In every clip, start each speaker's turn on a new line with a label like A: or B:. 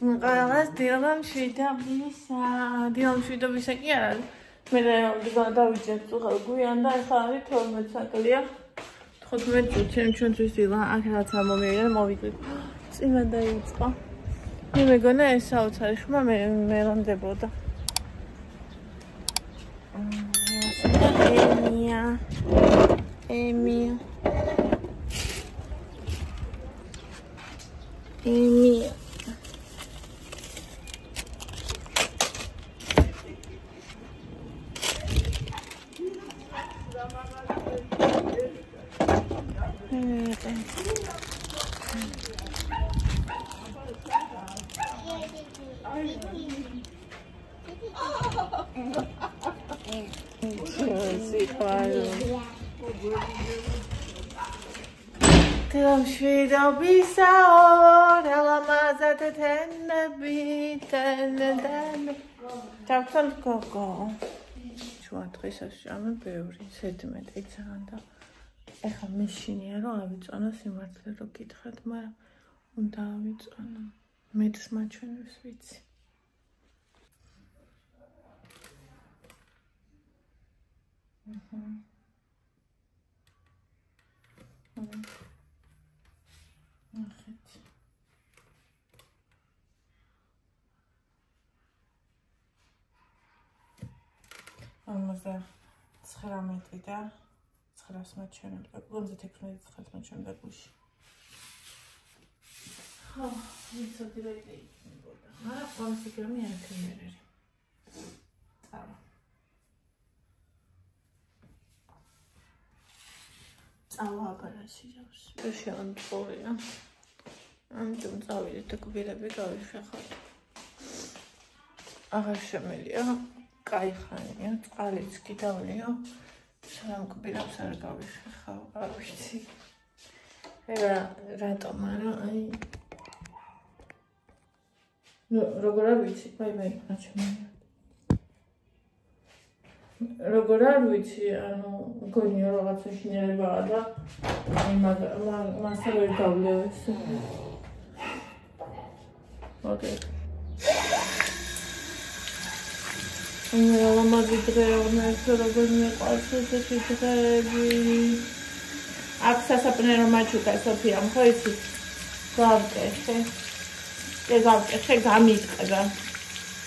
A: რაღაც დილანში დავისა, დილანში დავისა კი არა. მე დავიჭერ თუ გვიან და ახლა არის 12 საკლია. 15 წუთი ჩვენთვის დილა, აქაც ამომიერე მოვიყვი. წინა დაიწყო. მე მეგონა ეს საოცარი ხმა მე მე რამდებოდა. ემია. ემია. ემია. ხარ გოგო? შუა დღისას ჭამე ბევრი, 11 ძალიან და ეხლა მეშინია რომ ავიწონო სიმართლე რო გითხრათ, მაგრამ უნდა ავიწონო. მეც მაჩვენებს ვიცი. აჰა. აჰა. 59-დან 900 შემდეგ, 56-900 შემდეგში. ხო, ვიცოდი რა იქნებოდა. მაგრამ ყოველთვის გრამი არ ქიმერერი. წავა. წავა აბანაში რავს. ვერ შემწორია. ამიტომ წავიდეთ და გვირები გავიშახოთ. აღარ შემელია. კაი ხანია, წყალიც კიდავლეო. სამ კვირას არ გავიხეხავ, არ ვიცი. ეხლა რატომ არა, აი ნუ როგორ არ ვიცი, აი მე აჩვენე. როგორ არ ვიცი, ანუ მგონია რაღაცა შინელებაა და აი მაგ მასა ვერ გავლევ ეს. ოკეი. აი რა მაგი დღეა, როგორ მიყვარს ესეთი დღეები. აქ სასაპნე რომ მაჩუკა სოფია, ხო იცი? გავკეთე. ეს გავკეთე, გამიწყდა.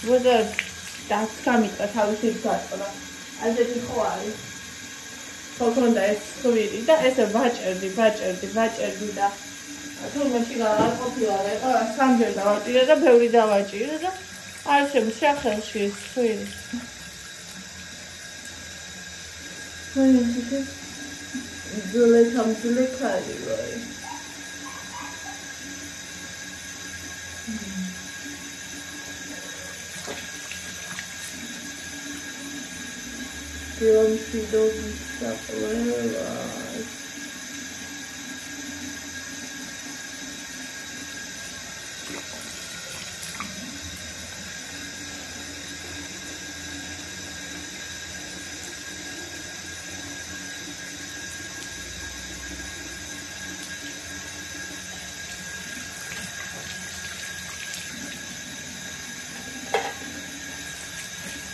A: ვუდა და გამიწყდა თავისი გაწოლა. ასეთი ხო არის. თქონდა ეს ხვირი და ესე ვაჭერდი, ვაჭერდი, ვაჭერდი და თუ მეში გააყოფილა რა, სამჯერ დავაჭირე და ბევრი დავაჭირე და 而且不是很水，所以你就看，你就来他们就来看，就来。嗯，不用去，都不下不来了。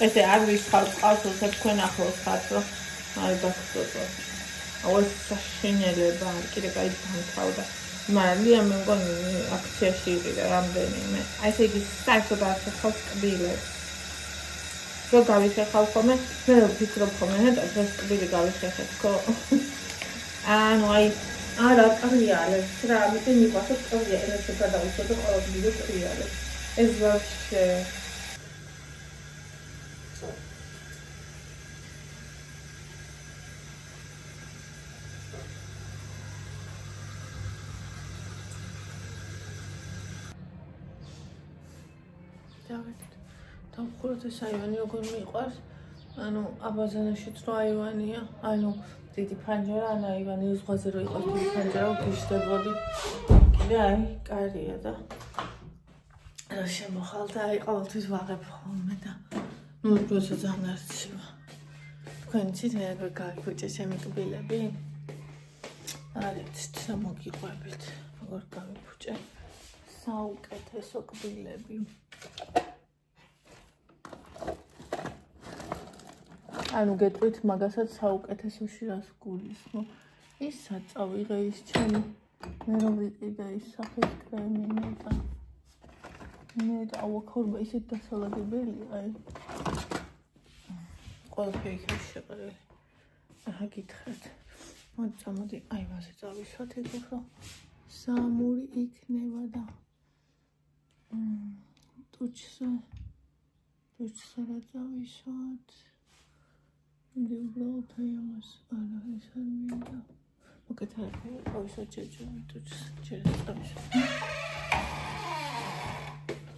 A: ესე არ ვიხავ ყავს უსე თქვენ ახლოს ხართ რომ აი ბაქცოტო აუ საშინელება კიდე კაი დამთავრდა მაგრამ მე მგონი აქციაში იყიდა რამდენიმე. აი ესე იგი საერთოდ არ ხავს კბილებს რო გავიხეხავ ხოლმე მე ვფიქრობ ხოლმე და ეს კბილი გავიხეხეთ ხო? ანუ აი არა კრიალებს რა მე მიყვარს კრიალებს გადავიცოდო ყოველდღიურ კრიალებს ეს ვაფშე დავხუროთ ეს აივანი როგორ მიყვარს. ანუ აბაზანაშიც რო აივანია, ანუ დიდი ფანჯარა, ან აივანი ზღვაზე რო იყოს დიდი ფანჯარა, ვგიშდებოდი. კიდე აი, კარია და რა შემოხალდა, აი ყოველთვის ვაღებ ხოლმე და ნუ პროცესა ძალიან არცივა. თქვენ ცით მე როგორ გავიფუჭე ჩემი საუკეთესო კბილები. ანუ გეტყვით მაგასაც საუკეთესოში რას გულისხმობ? ის საწავიღე ის ჩემი მე რომ ვიყიდე ის სახის კრემი მეტა. მე დავაქორბა ისეთ დასალაგებელი, აი. ყველაფერი შეყრილი. აჰა გითხრათ. მოდი მოდი აი მასე წავისვათ ეგ უფრო სამური იქნება და ტუჩსა ტუჩსა რა წავისვათ მე უბრალოდ აი ამას. არა ეს არ მინდა. მოკეთ არა წავისვათ ჯეჯო ტუჩს ჯერ წავისვათ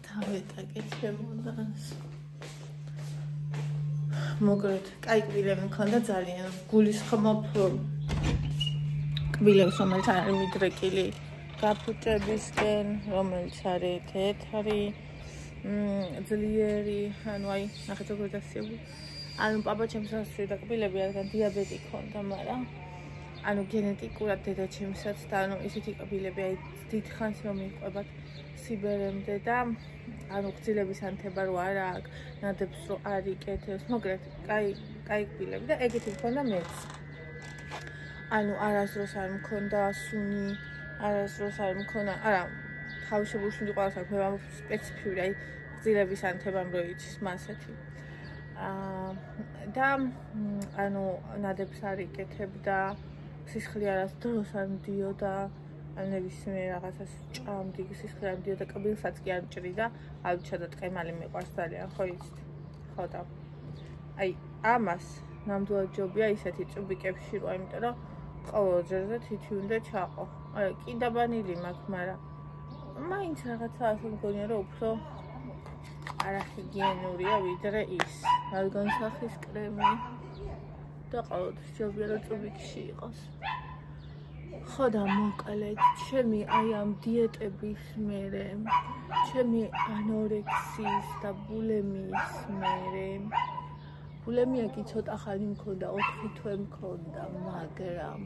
A: თავეტაკეთ შემოდას მოგეთ კაი კბილები მქონდა ძალიან გულისხმობ კბილებს, რომელიც არის მიდრეკილი. გაფუჭებისკენ, რომელიც არის თეთრი, მ ძლიერი, ანუ აი, ნახეთ როგორ დასიებული. ანუ პაპაჩემს ასე და კბილები არგან დიაბეტი ქონდა, მაგრამ ანუ გენეტიკურად დედაჩემსაც და ანუ ისეთი კბილები აი დიდხანს რომ იყვებათ სიბერემდე და ანუ ხცილების ანთება რო არა აქვს, ნადებს რო არ იკეთებს, მოგრეთ, კაი, კაი კბილები და ეგეთი ქონდა მეც. ანუ არასდროს არ მქონდა სუნი, არასდროს არ მქონდა, არა, თავშებული სუნი ყოველს აქვს, მე სპეციფიური, აი, ძილების ანთებამ რო იცის მასეთი. და ანუ ნადებს არ იკეთებდა, სისხლი არასდროს არ მდიოდა, ან ნებისმიერ რაღაცას ჭამდი, სისხლი არ მდიოდა, კბილსაც კი არ მჭრიდა, ალბათ და ტყემალი მეყვარს ძალიან, ხო იცით? ხო და აი, ამას ნამდვილად ჯობია ისეთი წუბიკებში რო, იმიტომ რომ ყოველ ჯერზე თითი უნდა ჩაყო. აი, კიდაბანილი მაქვს, მაგრამ მაინც რაღაცა ასე მგონია, რომ უფრო არახიგიენურია ვიდრე ის. რადგან სახის კრემი და ყოველთვის ჯობია რომ წუბიკში იყოს. ხო და მოკლედ, ჩემი აი ამ დიეტების მერე, ჩემი ანორექსიის და ბულემიის მერე ბულემია კი ცოტა ხანი მქონდა, 4 თვე მქონდა, მაგრამ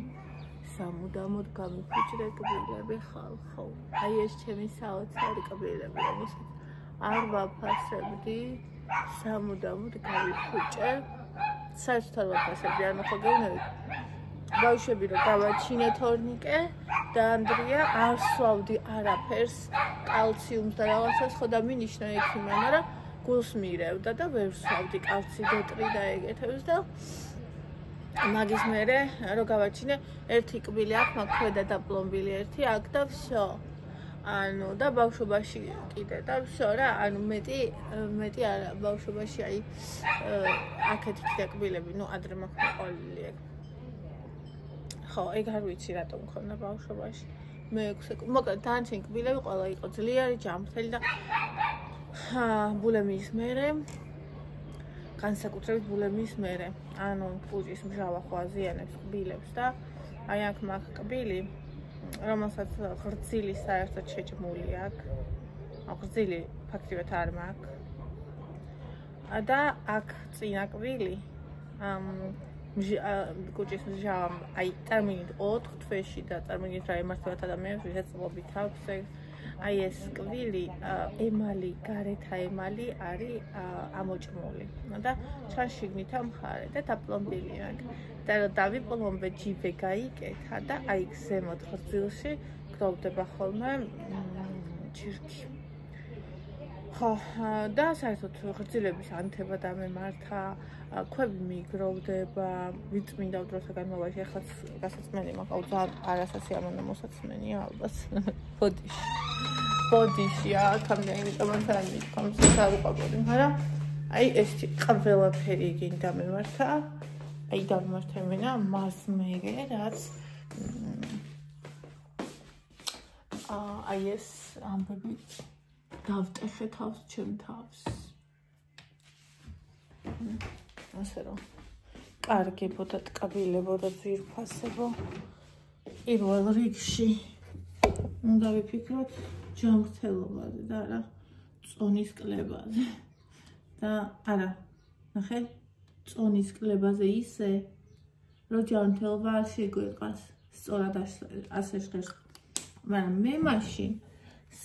A: სამუდამოდ გამიფუჭრე კბილები ხალხო. აი ეს ჩემი საოცარი კბილები, რომელსაც არ ვაფასებდი, სამუდამოდ გამიფუჭე. საერთოდ არ ვაფასებდი, არ მოხდა გეუბნები. ბავშვები რო გავაჩინე თორნიკე და ანდრია არ სვავდი არაფერს, კალციუმს და რაღაცას ხო და მინიშნა ექიმმა, მაგრამ გულს მირევდა და ვერ ვსვავდი კალცი დეტრი და ეგეთებს და მაგის მერე რო გავაჩინე ერთი კბილი აქვს მაგ ქვედა და პლომბილი ერთი აქ და всё ანუ და ბავშვობაში კიდე და всё რა ანუ მეტი მეტი არა ბავშვობაში აი აქეთ კიდე კბილები ნუ ადრე მაქვს ყოლილი ეგ ხო ეგ არ ვიცი რატომ მქონდა ბავშვობაში მე 6 მოკლედ დანჩენ კბილები ყველა იყო ძლიერი ჯამრთელი და ბულემიის მერე განსაკუთრებით ბულემიის მერე ანუ პუჭის მჟავა ხო აზიანებს კბილებს და აი აქ მაგ კბილი რომელსაც ღრძილი საერთოდ შეჭმული აქვს აღრძილი ფაქტიურად არ მაქვს. და აქ წინა კბილი ამ კუჭის მჟავა აი ტერმინით 4 თვეში და ტერმინით რა ემართებათ ადამიანებს ვისაც ყოფით აქვს ეგ აი ეს კვილი ემალი, გარეთა ემალი არის ამოჭმული. და ჩან შიგნითა მხარე და დაპლომბილი აქვს. და დავიპლომბე ჯიბე გაიკეთა და აი ზემოთ ხრძილში გროვდება ხოლმე ჩირკი. ხო, და საერთოდ ხრძილების ანთება და მე მართა ქვები მიგროვდება, ვიწმინდა დროთა განმავლობაში, ახლა გასაცმელი მაქვს, ძალიან არასასიამოვნო მოსაცმენია ალბათ. ბოდიში. ბოდიში აქამდე იმიტომ თან მithkoms საუბარი, მაგრამ აი ეს ყველაფერი გინდა მემართა. აი დამმართა მენა მას მეგე რაც აა აი ეს ამბები დავტეხე თავს ჩემ თავს. ასე რომ კარგებოდა ტკბილებოდა ძირფასებო პირველ რიგში უნდა ვიფიქროთ ჯანმრთელობაზე და არა წონის კლებაზე. და არა, ნახე, წონის კლებაზე ისე, რომ ჯანმრთელობა არ შეგვეყას სწორად ასე შეხს. მაგრამ მე მაშინ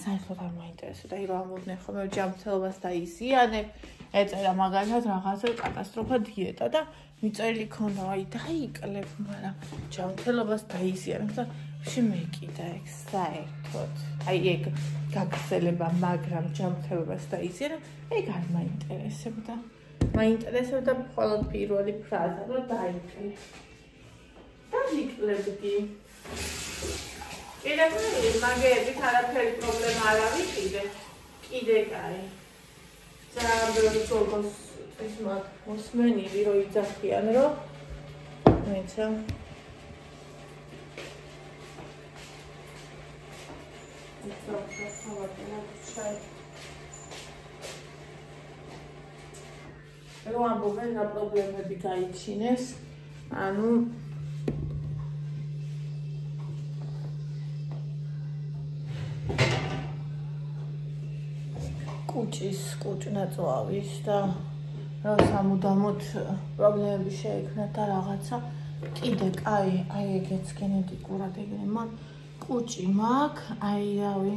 A: საერთოდ არ მაინტერესებდა, აი რა ამბობდნენ ხოლმე ჯამრთელობას დაიზიანებ, ეწერა მაგალითად რაღაცა კატასტროფა დიეტა და მიწერილი ქონდა, აი დაიკლებ, მაგრამ ჯამრთელობას დაიზიანებ და შე მეკიდა ეგ საერთოდ. აი ეგ გაგრძელება, მაგრამ ჯამრთელობას დაიზიანებ, ეგ არ მაინტერესებდა. მაინტერესებდა მხოლოდ პირველი ფრაზა, რომ დაიკლებ. დაიკვლებდი. კიდე მაგეებით არაფერი პრობლემა არ არის კიდე. კიდე კაი. ძალიან ბევრი გოგოს ის მაგ მოსმენილი რო იძახიან რომ მეცა რო ამბობენ რა პრობლემები გაიჩინეს ანუ კუჭის კუჭნაწვავის და რა სამუდამოდ პრობლემები შეექმნა და რაღაცა კიდე კაი აი ეგეც გენეტიკურად ეგრე მან კუჭი მაქვს აი რავი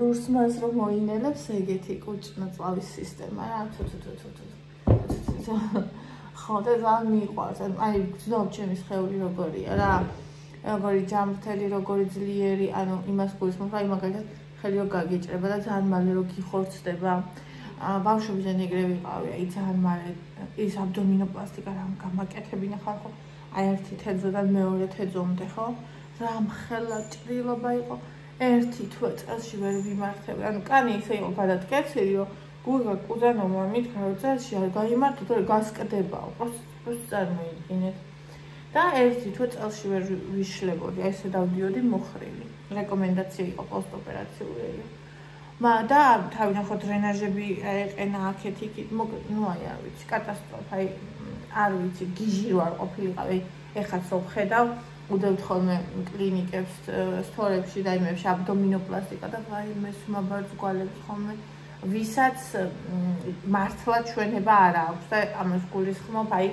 A: რუს მას რომ მოინელებს ეგეთი კუჭნაწვავის სისტემა რა თუ თუ თუ თუ ხო და ძალიან მიყვარს აი ვცნობ ჩემი სხეული როგორია რა როგორი ჯამრთელი როგორი ძლიერი ანუ იმას გულისხმობ აი მაგალითად ხელი რო გაგიჭრება და ძალიან მალე რო გიხორცდება. აა ბავშვობიდან ეგრე ვიყავი, აი ძალიან მალე ის აბდომინოპლასტიკა რამ გამაკეთებინა ხალხო. აი ერთი თეძოდან მეორე თეძომდე ხო? რამ ხელა ჭრილობა იყო. ერთი თვე წელში ვერ ვიმართები. ანუ კანი ისე იყო გადადგեցილი, რომ გურგა კუზანომა მითხრა რომ წელში არ გაიმართო, თორე გასკდებაო. პროცესი წარმოიდგინეთ. და ერთი თვე წელში ვერ ვიშლებოდი, აი ესე დავდიოდი მოხრილი. რეკომენდაცია იყო პოსტოპერაციული. მა და თავინახო დრენაჟები ეყენა აქეთ იქით, ნუ აი არ ვიცი, კატასტროფა, აი არ ვიცი, გიჟი ვარ ყოფილიყავი, ეხლა ცო ხედავ, უდევთ ხოლმე კლინიკებს, სტორებში და იმებში აბდომინოპლასტიკა და ვაიმე სუმაბარც გვალებს ხოლმე. ვისაც მართლა ჩვენება არ აქვს და ამას გულისხმობ, აი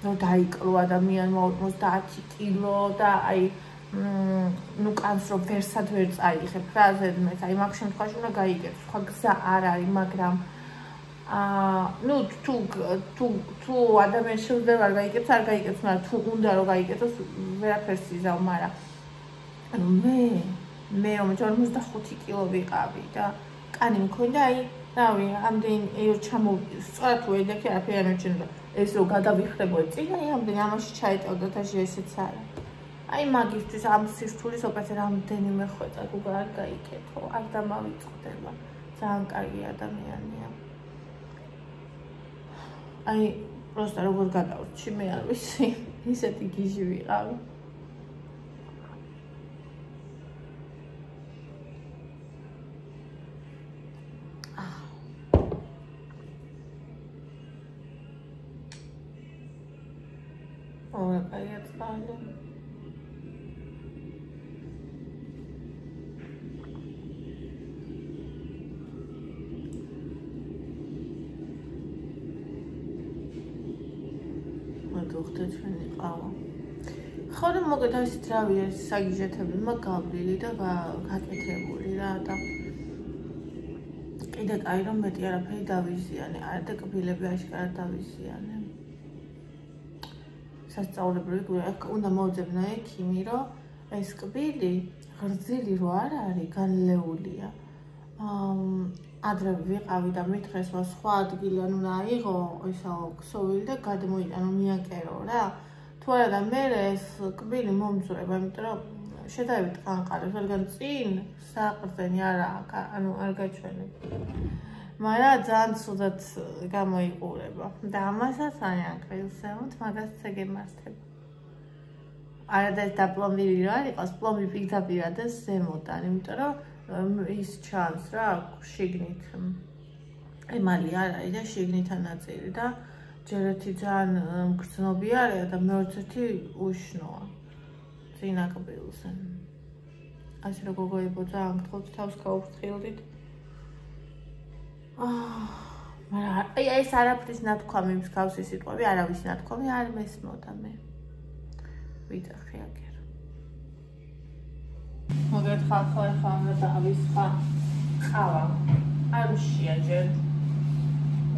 A: ნუ დაიკლო ადამიანმა 50 კილო და აი ნუ კანს რო ვერსად ვერ წაიღებ რა ზედმეთ აი მაგ შემთხვევაში უნდა გაიგებს სხვა გზა არ არის მაგრამ აა ნუ თუ თუ თუ ადამიანს შეუძლია არ გაიგებს არ გაიგებს მაგრამ თუ უნდა რომ გაიგებს ვერაფერს იზავ მაგრამ ანუ მე მე რომ 45 კილო ვიყავი და კანი მქონდა აი რავი ამდენ ეო ჩამო სწორად თუ ეძახი არაფერი არ მეჩნდა ეს რო გადავიხრებოდი წინ აი ამდენ ამაში ჩაეტევდა და შეესეც არა აი მაგისტრის ამ სირთულის ოპერაცია რამდენიმე ხვეწა გუგა არ გაიკეთო არ დამავიწყდება ძალიან კარგი ადამიანია აი პროსტა როგორ გადავრჩი მე არ ვიცი ისეთი გიჟი ვიყავი ой, а გავუხდო ჩვენი ყავა. ხო რომ მოკლედ ასეთ რავი არის საგიჟეთები მაგ გავლილი და გაკეთებული რა და კიდე კაი რომ მეტი არაფერი დავიზიანე, არა და კბილები აშკარად დავიზიანე. სასწაულებრივი უნდა მოუძებნა ექიმი, რომ ეს კბილი გრძელი რო არ არის, განლეულია. აა ადრე ვიყავი და მითხეს რომ სხვა ადგილიდან უნდა აიღო ისა ქსოვილი და გადმოიტანო მიაკერო რა. თუ არა და მე ეს კბილი მომძრება იმიტომ რომ შედაებით ყანყარებს რადგან წინ საყრდენი არა ანუ არ გაჩვენებ მაგრამ ძალიან ცუდად გამოიყურება. და ამასაც არიან კრილსეუნთ მაგას ცეგემართებ არა და დაპლომი რა იყოს პლომი პირდაპირ და ზემოდან იმიტომ რომ ის ჩანს რა შიგნით. ემალი არ არის და შიგნით ანაწილი და ჯერეთი ძალიან გრძნობი არის და მეორეთი უშნოა. წინაკბილზე ასე რომ გოგოებო ძალიან გთხოვთ თავს გაუფრთხილდით აა აი ეს არაფრის ნათქვამი მსგავსი სიტყვები არავის ნათქვამი არ მესმოდა მე. ვიძახი აგერ მოგერთხა ხო ხა დავის ხა ყავა. არ უშია ჯერ.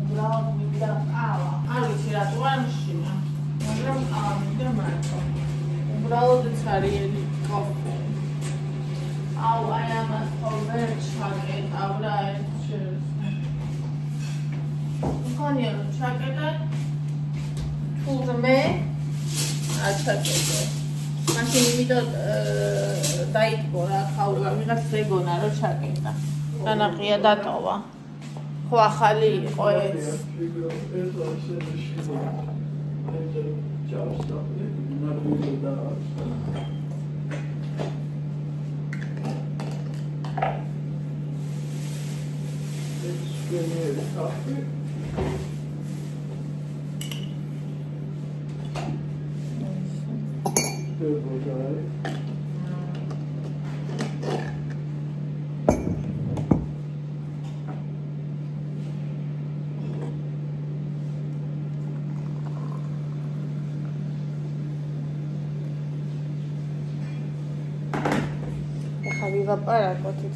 A: უბრალოდ მივიდა ყავა. არ ვიცი რატო არ უშია მაგრამ ყავა მივიდა მარტო. უბრალოდ ცარიელი კოფე აუ აი ამას ხო ვერ ჩაკეტავ რა ერთ მქონია რომ ჩაკეტე თურმე. არ ჩაკეტე მაშინ იმიტომ დაიწყო რა ხაურა ვიღაც ეგონა რომ ჩაკეტა დანაყია დატოვა. ხო ახალი იყო ეს.
B: Turbo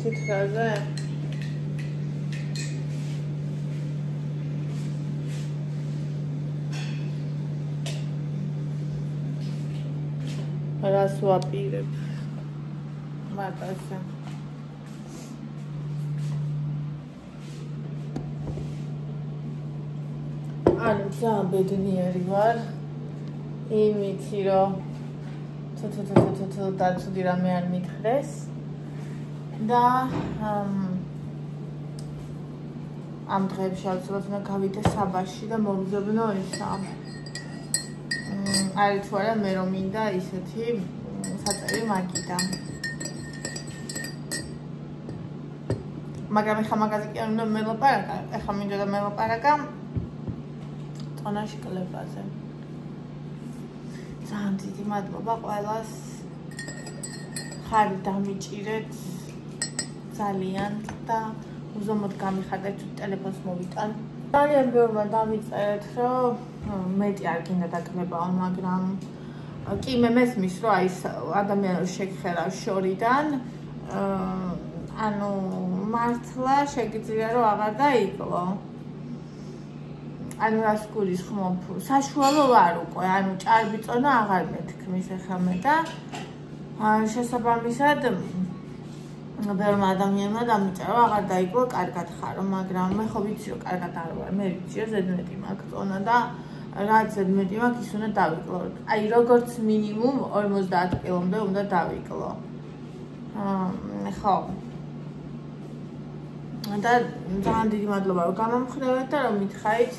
A: რაზე? რას ვაპირებ? მატასა. ანუ ძალიან ბედნიერი ვარ. იმითი რომ თო თო თო თო თო დაცუდი რამე არ მითხრეს. და ამ დღეებში ალბათ უნდა გავიდე საბაში და მომზებნო ისა. აი თუ არა მე რომ მინდა ისეთი საწერი მაგიდა. მაგრამ ხა მაგაზე კი არ უნდა მე ლაპარაკა, ეხა მინდა და მე ლაპარაკა ტონაში კლებაზე. ძალიან დიდი მადლობა ყველას. ხარი დამიჭირეთ. ძალიან და უზომოდ გამიხარდეთ თუ ტელეფონს მოვიტან. ძალიან ბევრმა დამიწერეთ, რომ მეტი არ გინდა დაკლებაო, მაგრამ კი მე მესმის, რომ აი ადამიანს შეგხერა შორიდან ანუ მართლა შეგიძლია რომ აღარ დაიკლო. ანუ რას გულის ხმობ? საშუალო ვარ უკვე, ანუ ჭარბი წონა აღარ მეთქმის ახლა მე და შესაბამისად ბევრმა ადამიანმა დამიწერა, აღარ დაიკლო, კარგად ხარო, მაგრამ მე ხო ვიცი, რომ კარგად არ ვარ. მე ვიცი, რომ ზედმეტი მაქვს წონა და რაც ზედმეტი მაქვს, ის უნდა დავიკლო. აი, როგორც მინიმუმ 50 კილომდე უნდა დავიკლო. აა, ხო. და ძალიან დიდი მადლობა, რომ გამომხრევეთ და რომ მითხარით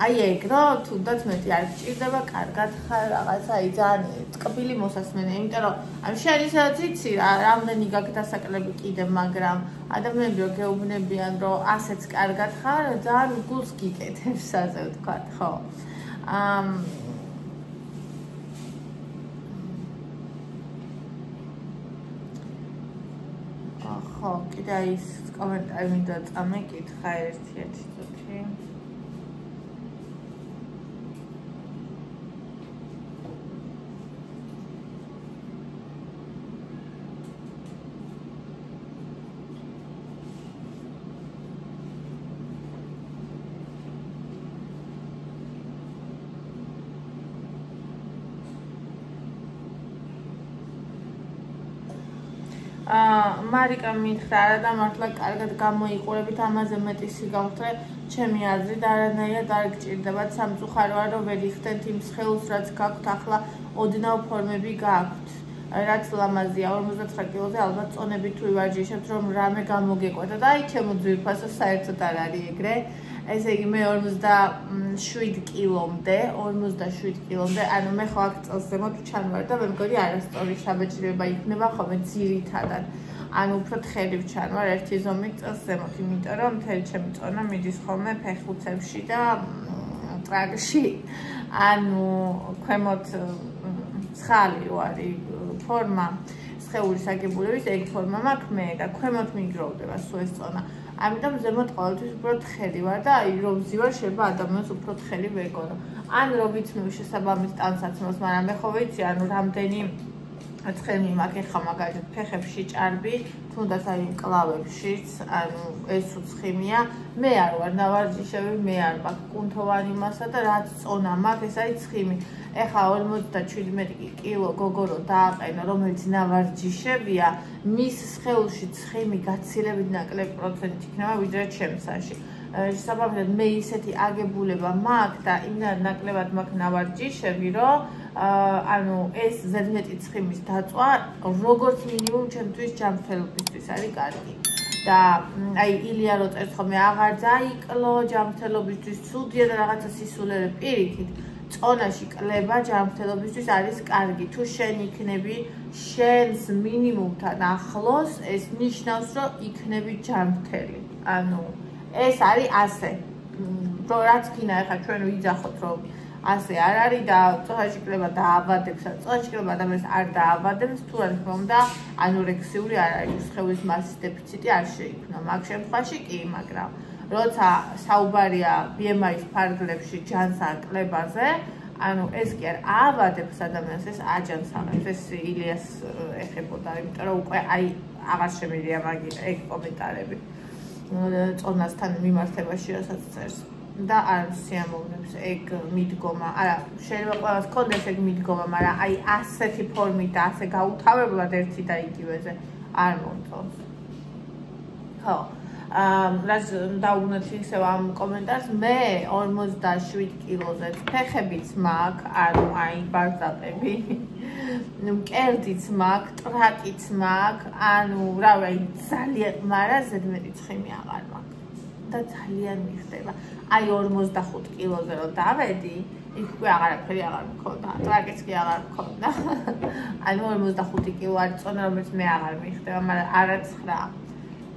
A: აი ეგ რა თუნდაც მეტი არ გჭირდება კარგად ხარ რაღაცა აი ძალიან ტკბილი მოსასმენია იმიტომ რომ ამ შეიძლება იცი რა რამდენი გაგდასაკლები კიდე მაგრამ ადამიანები რო გეუბნებიან რომ ასეც კარგად ხარ ძალიან გულს გიკეთებს ასე ვთქვა ხო. ამ ხო კიდე ის კომენტარი მინდა წამეკითხა ერთ-ერთი წუთი მარიკა მითხრა არა და მართლა კარგად გამოიყურებით ამაზე მეტი სიგავთრე ჩემი აზრით არანაირად არ გჭირდებათ სამწუხაროა რომ ვერ იხდენთ იმ სხეულს რაც გაქვთ ახლა ოდნავ ფორმები გაქვთ. რაც ლამაზია 59 კილოზე ალბათ წონები თუ ივარჯიშებთ რომ რამე გამოგეკვეთა და აი ჩემო ძვირფასო საერთოდ არ არის ეგრე ესე იგი მე 57 კილომდე 57 კილომდე ანუ მე ხო აქ წელს ზემოთ ჩანვარ და მე მგონი არასწორი შაბეჭირება იქნება ხოლმე ძირითადად ანუ უფრო თხელი ვჩანვარ ერთი ზომით წელს ზემოთ, იმიტომ რომ მთელი ჩემი წონა მიდის ხოლმე ფეხბურთებში და ტრაგში. ანუ ქვემოთ ცხალი ვარი ფორმა სხეულის აგებულების ეგ ფორმა მაქვს მე და ქვემოთ მიგროვდება სულ ეს წონა. ამიტომ ზემოთ ყოველთვის უფრო თხელი ვარ და აი რომ ზივარ შეიძლება ადამიანს უფრო თხელი ვეგონო. ან რომ ვიცნო შესაბამის ტანსაცმელს, მაგრამ მე ხო ვიცი ანუ რამდენი ცხენი მაქვს ხა მაგალითად ფეხებში ჭარბი, თუნდაც აი კლავებშიც, ანუ ეს უცხიმია. მე არ ვარ ნავარჯიშები, მე არ მაქვს კუნთოვანი მასა და რაც წონა მაქვს, ეს არის ცხიმი. ეხა 57 კილო გოგორო დააყენო, რომელიც ნავარჯიშებია, მის სხეულში ცხიმი გაცილებით ნაკლები პროცენტი იქნება ვიდრე ჩემსაში. შესაბამისად მე ისეთი აგებულება მაქვს და იმდან ნაკლებად მაქვს ნავარჯიშები, რომ ანუ ეს ზედმეტი ცხიმის დაწვა როგორც მინიმუმ ჩემთვის ჯანმრთელობისთვის არის კარგი. და აი ილია რო წერს ხოლმე აღარ დაიკლო ჯანმრთელობისთვის ცუდია და რაღაცა სისულელე პირიქით წონაში კლება ჯანმრთელობისთვის არის კარგი. თუ შენ იქნები შენს მინიმუმთან ახლოს, ეს ნიშნავს, რომ იქნები ჯანმრთელი. ანუ ეს არის ასე. რო რაც გინა ახლა ჩვენ ვიძახოთ რომ ასე არ არის და წოაში კლება დაავადებს და წოაში კლება ადამიანს არ დაავადებს თუ არ ხომ და ანორექსიული არ არის სხეულის მასის დეფიციტი არ შეიქმნა მაგ შემთხვევაში კი მაგრამ როცა საუბარია BMI-ის ფარგლებში ჯანსა კლებაზე ანუ ეს კი არ აავადებს ადამიანს ეს აჯანსაღებს ეს ილიას ეხებოდა იმიტომ რომ უკვე აი აღარ შემიძლია მაგი ეგ კომენტარები წონასთან მიმართებაში რასაც წერს და არ სიამოვნებს ეგ მიდგომა. არა, შეიძლება ყველას კონდეს ეგ მიდგომა, მაგრამ აი ასეთი ფორმით და ასე გაუთავებლად ერთი და იგივეზე არ მომწონს. ხო. რაც დაუნოთ ისევ ამ კომენტარს მე 47 კილოზე ფეხებიც მაქვს, ანუ აი ბარზაპები. მკერდიც მაქვს, ტრაკიც მაქვს, ანუ რა ვიცი, ძალიან, მაგრამ ზედმეტი ცხიმი აღარ მაქვს. და ძალიან მიხდება. აი 45 კილოზე რომ დავედი, იქ უკვე აღარაფერი აღარ მქონდა. ტრაკიც კი აღარ მქონდა. ანუ 45 კილო არის წონა, რომელიც მე აღარ მიხდება, მაგრამ არა 9.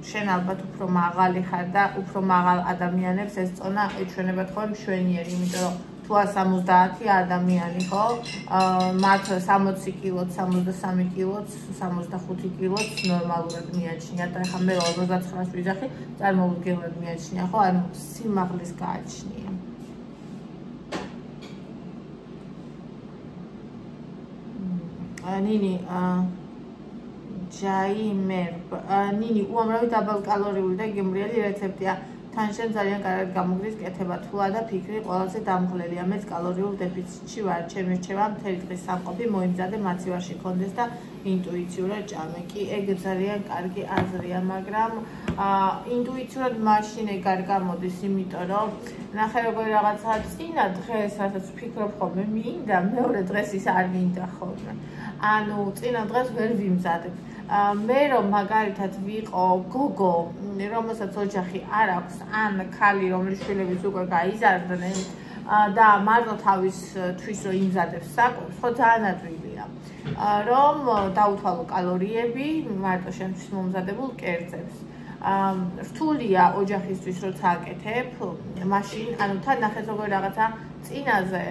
A: შენ ალბათ უფრო მაღალი ხარ და უფრო მაღალ ადამიანებს ეს წონა ეჩვენებათ ხოლმე მშვენიერი, იმიტომ რომ თუ 70 ადამიანი ხო? მათ 60 კილოც, 63 კილოც, 65 კილოც ნორმალურად მიაჩნია და ახლა მე 59-ს ვიძახი, წარმოუდგენლად მიაჩნია ხო? ანუ სიმაღლის გააჩნია. ნინი აა ჯაი მერ ნინი უამრავი დაბალკალორიული და გემრიელი რეცეპტია. თან შენ ძალიან კარგად გამოგდის კეთება. თულა და ფიქრი ყველაზე დამღლელია. მეც კალორიულ დეფიციტში ვარ. ჩემი რჩევა მთელი დღის სამყოფი მოიმზადე მაცივარში კონდეს და ინტუიციურად ჭამე. კი ეგ ძალიან კარგი აზრია მაგრამ ინტუიციურად მაშინ ეგ არ გამოდის იმიტომ რომ ნახე როგორი რაღაცა წინა დღეს რასაც ფიქრობ ხოლმე მინდა მეორე დღეს ის არ მინდა ხოლმე. ანუ წინა დღეს ვერ ვიმზადებ მე რომ მაგალითად ვიყო გოგო, რომელსაც ოჯახი არ აქვს, ან ქალი, რომლის შვილებიც უკვე გაიზარდნენ და მარტო თავის თვის რო იმზადებს საკვებს, ხო ძალიან ადვილია. რომ დაუთვალო კალორიები მარტო შენთვის მომზადებულ კერძებს. რთულია ოჯახისთვის როცა აკეთებ, მაშინ ანუ თან ნახეთ როგორ რაღაცა წინაზე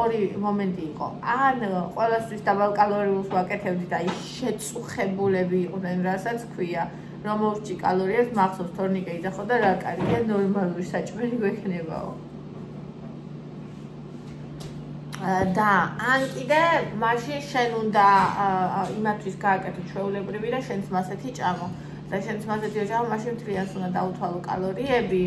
A: ორი მომენტი იყო. ან ყოველთვის დაბალკალორიულს ვაკეთებდი და ის შეწუხებულები იყვნენ, რასაც ქვია, რომ მოვჭი კალორიებს, მახსოვს თორნიკე იძახო და რა კარგია ნორმალური საჭმელი გვექნებაო. და ან კიდე მაშინ შენ უნდა იმათვის გააკეთო ჩვეულებრივი და შენს მასეთი ჭამო. და შენს მასეთი ჭამო, მაშინ თრიას უნდა დაუთვალო კალორიები.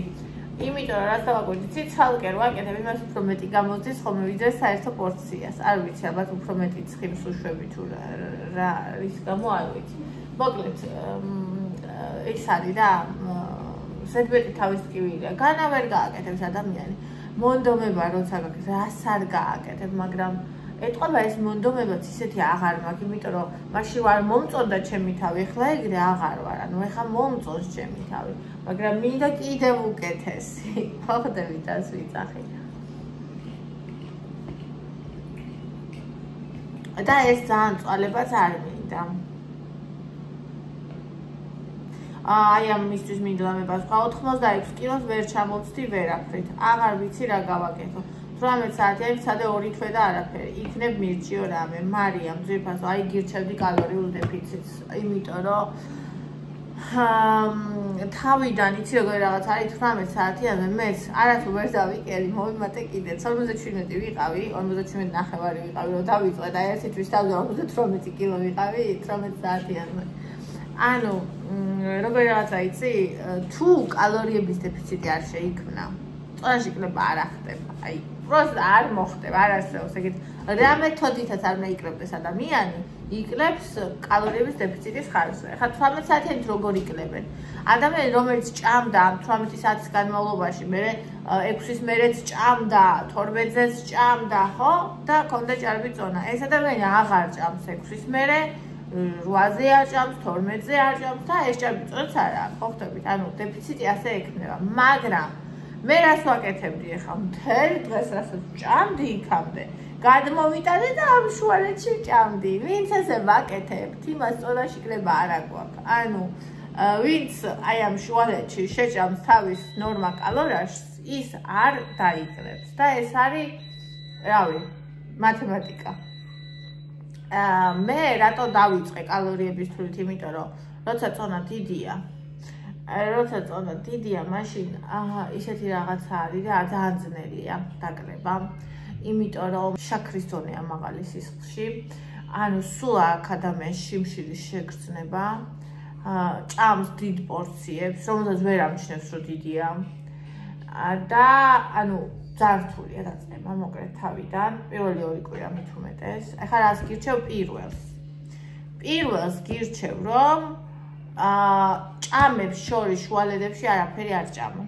A: იმიტომ რომ რაც დავაკვირდი, ციცალკე რო აკეთებ, იმას უფრო მეტი გამოდის ხოლმე ვიდრე საერთო პორციას. არ ვიცი, ალბათ უფრო მეტი ცხიმს უშვები თუ რა რის გამო არ ვიცი. მოკლედ ეს არის და ზედმეტი თავის ტკივილია. განა ვერ გააკეთებს ადამიანი. მონდომება როცა გაქვს, რას არ გააკეთებ, მაგრამ ეთყობა ეს მონდომებაც ისეთი აღარ მაქვს, იმიტომ რომ მაშინ ვარ მომწონდა ჩემი თავი, ახლა ეგრე აღარ ვარ. ანუ ეხა მომწონს ჩემი თავი. მაგრამ მინდა კიდევ უკეთესი. ხოდები დას ვიწახი. და ეს ძალიან წვალებაც არ მინდა. აი ამ მისთვის მინდა მე ბას 86 კილოს ვერ ჩამოვწდი ვერაფრით. აღარ ვიცი რა გავაკეთო. 18 საათი არის სადე ორი თვე და არაფერი. იქნებ მირჩიო რამე. მარიამ ძირფას აი გირჩევდი კალორიულ დეფიციტს. იმიტომ რომ თავიდან იცი როგორ რაღაც არის 18 საათიანზე მეც არათუ ვერ დავიკერი მოვიმატე კიდე. 57 ვიყავი 57 ნახევარი ვიყავი რომ დავიწყე და ერთი თვის თავზე 58 კილო ვიყავი 18 საათიანზე ანუ როგორ რაღაცა იცი თუ კალორიების დეფიციტი არ შეიქმნა წონაში კლება არ ახდება. აი პროსტ არ მოხდება არ არსებობს ეგეთ რა მეთოდითაც არ მეიკრებდეს ადამიანი იკლებს კალორიების დეფიციტის ხარჯზე. ხა 18 საათით როგორ იკლებენ? ადამიანი რომელიც ჭამდა 18 საათის განმავლობაში, მე 6-ის მერეც ჭამდა, 12-ზეც ჭამდა, ხო? და კონდა ჭარბი წონა. ეს ადამიანი აღარ ჭამს 6-ის მერე, 8-ზე არ ჭამს, 12-ზე არ ჭამს და ეს ჭარბი წონაც არა, ხო ხტებით? ანუ დეფიციტი ასე ექნება, მაგრამ მე რას ვაკეთებდი ახლა? მთელ დღეს რასაც ჭამდი იქამდე. გადმოვიტანე და ამ შუალედში ჭამდი. ვინც ესე ვაკეთებთ, იმას წონაში კლება არ აგვაქვს. ანუ ვინც აი ამ შუალედში შეჭამს თავის ნორმა კალორიას, ის არ დაიკლებს და ეს არის რავი, მათემატიკა. აა მე რატო დავიწყე კალორიების თვლით, იმიტომ რომ როცა წონა დიდია, აი როცა წონა დიდია, მაშინ აა ისეთი რაღაცა არის და ძალიან ძნელია დაკლება. იმიტომ რომ შაქრის ზონია მაღალი სისხლში. ანუ სულ აქ ადამიანს შიმშილის შეგრძნება. აა ჭამს დიდ პორციებს, რომელსაც ვერ ამჩნევს, რომ დიდია. და ანუ ძართულია დაწება მოკლედ თავიდან. პირველი ორი კვირა მით უმეტეს. ახლა რას გირჩევ პირველს? პირველს გირჩევ, რომ აა ჭამებს შორის შუალედებში არაფერი არ ჭამო.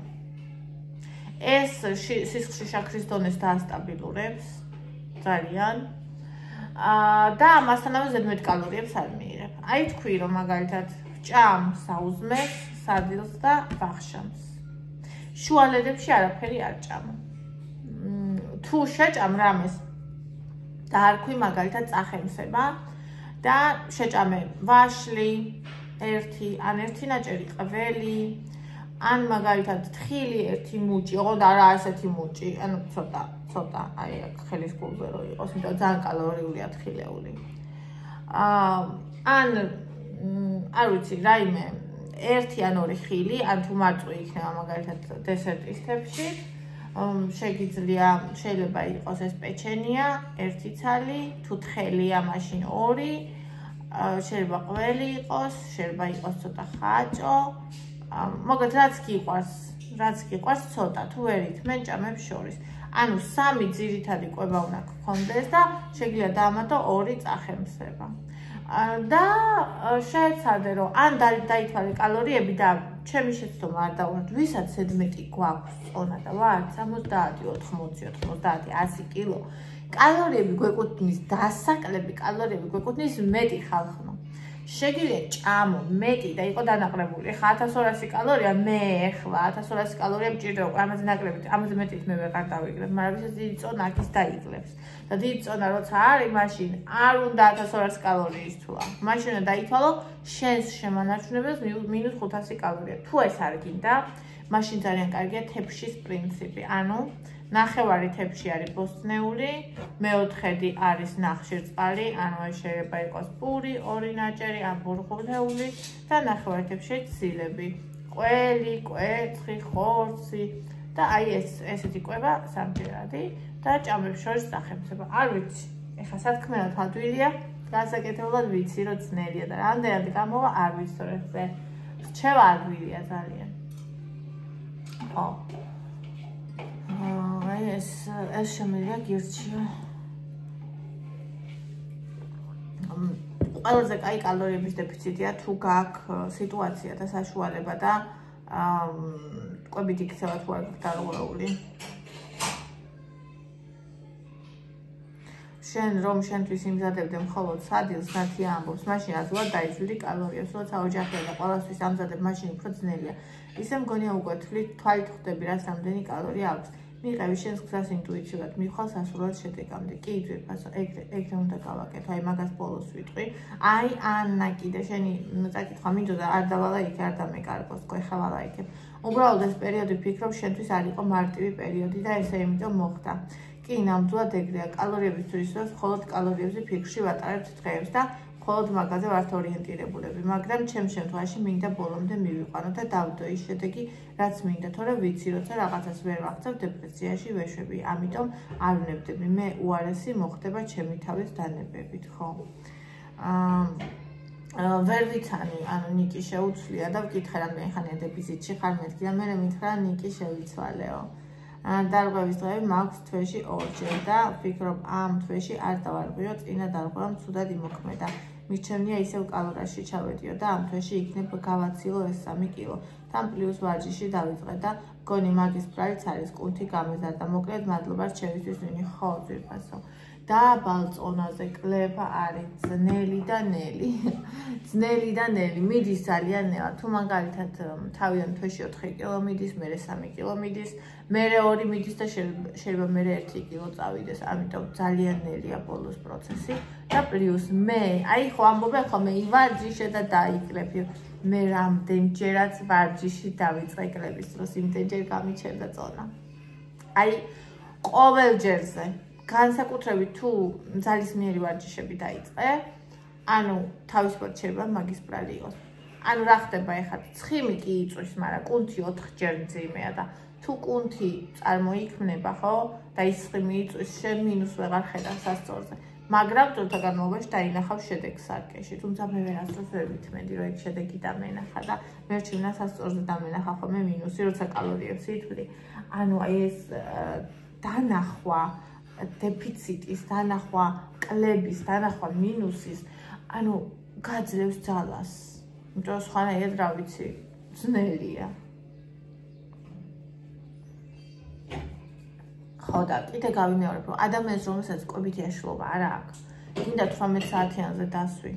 A: ეს სისხლში შაქრის დონეს დაასტაბილურებს ძალიან. აა და ამასთანავე ზედმეტ კალორიებს არ მიიღებ. აი თქვი რომ მაგალითად ჭამ საუზმეს, სადილს და ბახშამს. შუალედებში არაფერი არ ჭამ. თუ შეჭამ რამეს და არ ქვი მაგალითად წახემსება და შეჭამე ვაშლი ერთი ან ერთი ნაჭერი ყველი ან მაგალითად თხილი ერთი მუჭი, ოღონდ არა ასეთი მუჭი, ანუ ცოტა, ცოტა, აი აქ ხელის გულზე რო იყოს, იმიტომ ძალიან კალორიულია თხილეული. აა ან არ ვიცი, რაიმე ერთი ან ორი ხილი, ან თუ მარწვი იქნება მაგალითად დესერტის თებში, შეგიძლია შეიძლება იყოს ეს პეჩენია, ერთი ცალი, თუ თხელია, მაშინ ორი, შეიძლება ყველი იყოს, შეიძლება იყოს ცოტა ხაჭო, მოგეთ რაც გიყვარს, რაც გიყვარს ცოტა თუ ვერით, მე ჭამებს შორის. ანუ სამი ძირითადი კვება უნდა გქონდეს და შეგიძლია დაამატო ორი წახემსება. და შეეცადე რომ ან დაითვალე კალორიები და ჩემი შეცდომა არ დავუშვათ, ვისაც ზედმეტი გვაქვს წონა და ვარ 70, 80, 90, 100 კილო. კალორიები გვეკუთვნის დასაკლები, კალორიები გვეკუთვნის მეტი ხალხმა. შეგიძლია ჭამო მეტი და იყო დანაყრებული. ხა 1200 კალორია მე ახლა 1200 კალორია მჭირდება. ამაზე ნაკლები, ამაზე მეტით მე ვეღარ დავიგრებ, მაგრამ ვისაც დიდი წონა აქის დაიკლებს. და დიდი წონა როცა არის, მაშინ არ უნდა 1200 კალორიის თულა. მაშინ უნდა დაითვალო შენს შემანარჩუნებელს მინუს 500 კალორია. თუ ეს არ გინდა, მაშინ ძალიან კარგია თეფშის პრინციპი. ანუ ნახევარი თეფში არის ბოსტნეული, მეოთხედი არის ნახშირწყალი, ანუ შეიძლება იყოს პური, ორი ნაჭერი, ან ბურღულეული და ნახევარი თეფში ცილები. ყველი, კვეცხი, ხორცი და აი ეს ესეთი კვება სამჯერადი და ჭამებს შორის დახემსება. არ ვიცი. ეხლა სათქმელად ადვილია, გასაკეთებლად ვიცი, რომ ძნელია და რამდენად გამოვა, არ ვიცი, რომ ეს რჩევა ადვილია ძალიან. ხო. აი ეს ეს შემიძლია გირჩიო. ყველაზე კაი კალორიების დეფიციტია თუ გაქვს სიტუაცია და საშუალება და აა ყვებით იქცევა თუ არ დარღვეული. შენ რომ შენთვის იმზადებდე მხოლოდ სადილს ნათი ამბობს, მაშინ აზულად დაიძვირი კალორიებს, როცა ოჯახია და ყოველთვის ამზადებ, მაშინ უფრო ძნელია. ისე მგონია უკვე თვით თვალით ხვდები, რას ამდენი კალორია აქვს. მიყევი შენს გზას ინტუიციურად, მიხვალ სასურველ შედეგამდე. კი, ძვირფასო, ეგრე, ეგრე უნდა გავაკეთო. აი მაგას ბოლოს ვიტყვი. აი, ანა კიდე შენი წაკითხვა მინდოდა, არ დავალა იქ, არ დამეკარგოს, ხო, ეხავალა იქ. უბრალოდ ეს პერიოდი ფიქრობ, შენთვის არ იყო მარტივი პერიოდი და ესე იმიტომ მოხდა. კი, ნამდვილად ეგრეა. კალორიების თვისოს მხოლოდ კალორიებზე ფიქრში ვატარებთ დღეებს და მხოლოდ მაგაზე ვართ ორიენტირებულები, მაგრამ ჩემ შემთხვევაში მინდა ბოლომდე მივიყვანო და დავდო ის შედეგი, რაც მინდა, თორემ ვიცი, როცა რაღაცას ვერ ვახცევ, დეპრესიაში ვეშვები. ამიტომ არ ვნებდები. მე უარესი მოხდება ჩემი თავის დანებებით, ხო? აა ვერ ვიცანი, ანუ ნიკი შეუცვლია და ვკითხე რამდენი ხანია დეფიციტში ხარ მეთქი და მე მითხრა ნიკი შევიცვალეო. დარღვევის დღეები მაქვს თვეში ორჯერ და ვფიქრობ ამ თვეში არ დავარღვიო წინა დარღვევამ ცუდად იმოქმედა მიჩემნია ისევ კალორიაში ჩავედიო და ამ თვეში იქნებ გავაცილო ეს 3 კილო თან პლუს ვარჯიში დავიწყე და გონი მაგის პრაიც არის კუნთი გამეზარდა მოკლედ მადლობა რჩევისთვის ვინი ხო ძირფასო და ბალწონაზე კლება არის ძნელი და ნელი. ძნელი და ნელი. მიდის ძალიან ნელა. თუ მაგალითად თავიდან თვეში 4 კილო მიდის, მე 3 კილო მიდის, მე 2 მიდის და შეიძლება მე 1 კილო წავიდეს. ამიტომ ძალიან ნელია ბოლოს პროცესი. და პლუს მე, აი ხო ამბობენ ხო მე ივარჯიშე და დაიკლები. მე რამდენჯერაც ვარჯიში დავიწყე კლების დროს, იმდენჯერ გამიჩერდა წონა. აი ყოველ ჯერზე განსაკუთრებით თუ ძალისმიერი ვარჯიშები დაიწყე, ანუ თავისუფლად შეიძლება მაგის ბრალი იყოს. ანუ რა ხდება ეხლა? ცხიმი კი იწვის, მაგრამ კუნთი 4 ჯერ ძიმეა და თუ კუნთი წარმოიქმნება, ხო? და ის ცხიმი იწვის, შენ მინუს ვეღარ ხედავ სასწორზე. მაგრამ დროთა განმავლობაში დაინახავ შედეგს სარკეში. თუმცა მე ვერასდროს ვერ მithmendi, რომ ეს შედეგი დამენახა და მე რჩინა სასწორზე დამენახა ხოლმე მინუსი, როცა კალორიებს ითვლი. ანუ აი ეს დანახვა დეფიციტის დანახვა, კლების დანახვა, მინუსის, ანუ გაძლევს ძალას. იმიტომ სხვანაირად რა ვიცი, ძნელია. ხო და კიდე გავიმეორებ, რომ ადამიანს რომელსაც კვებითი აშლობა არ აქვს, გინდა 18 საათიანზე დასვი,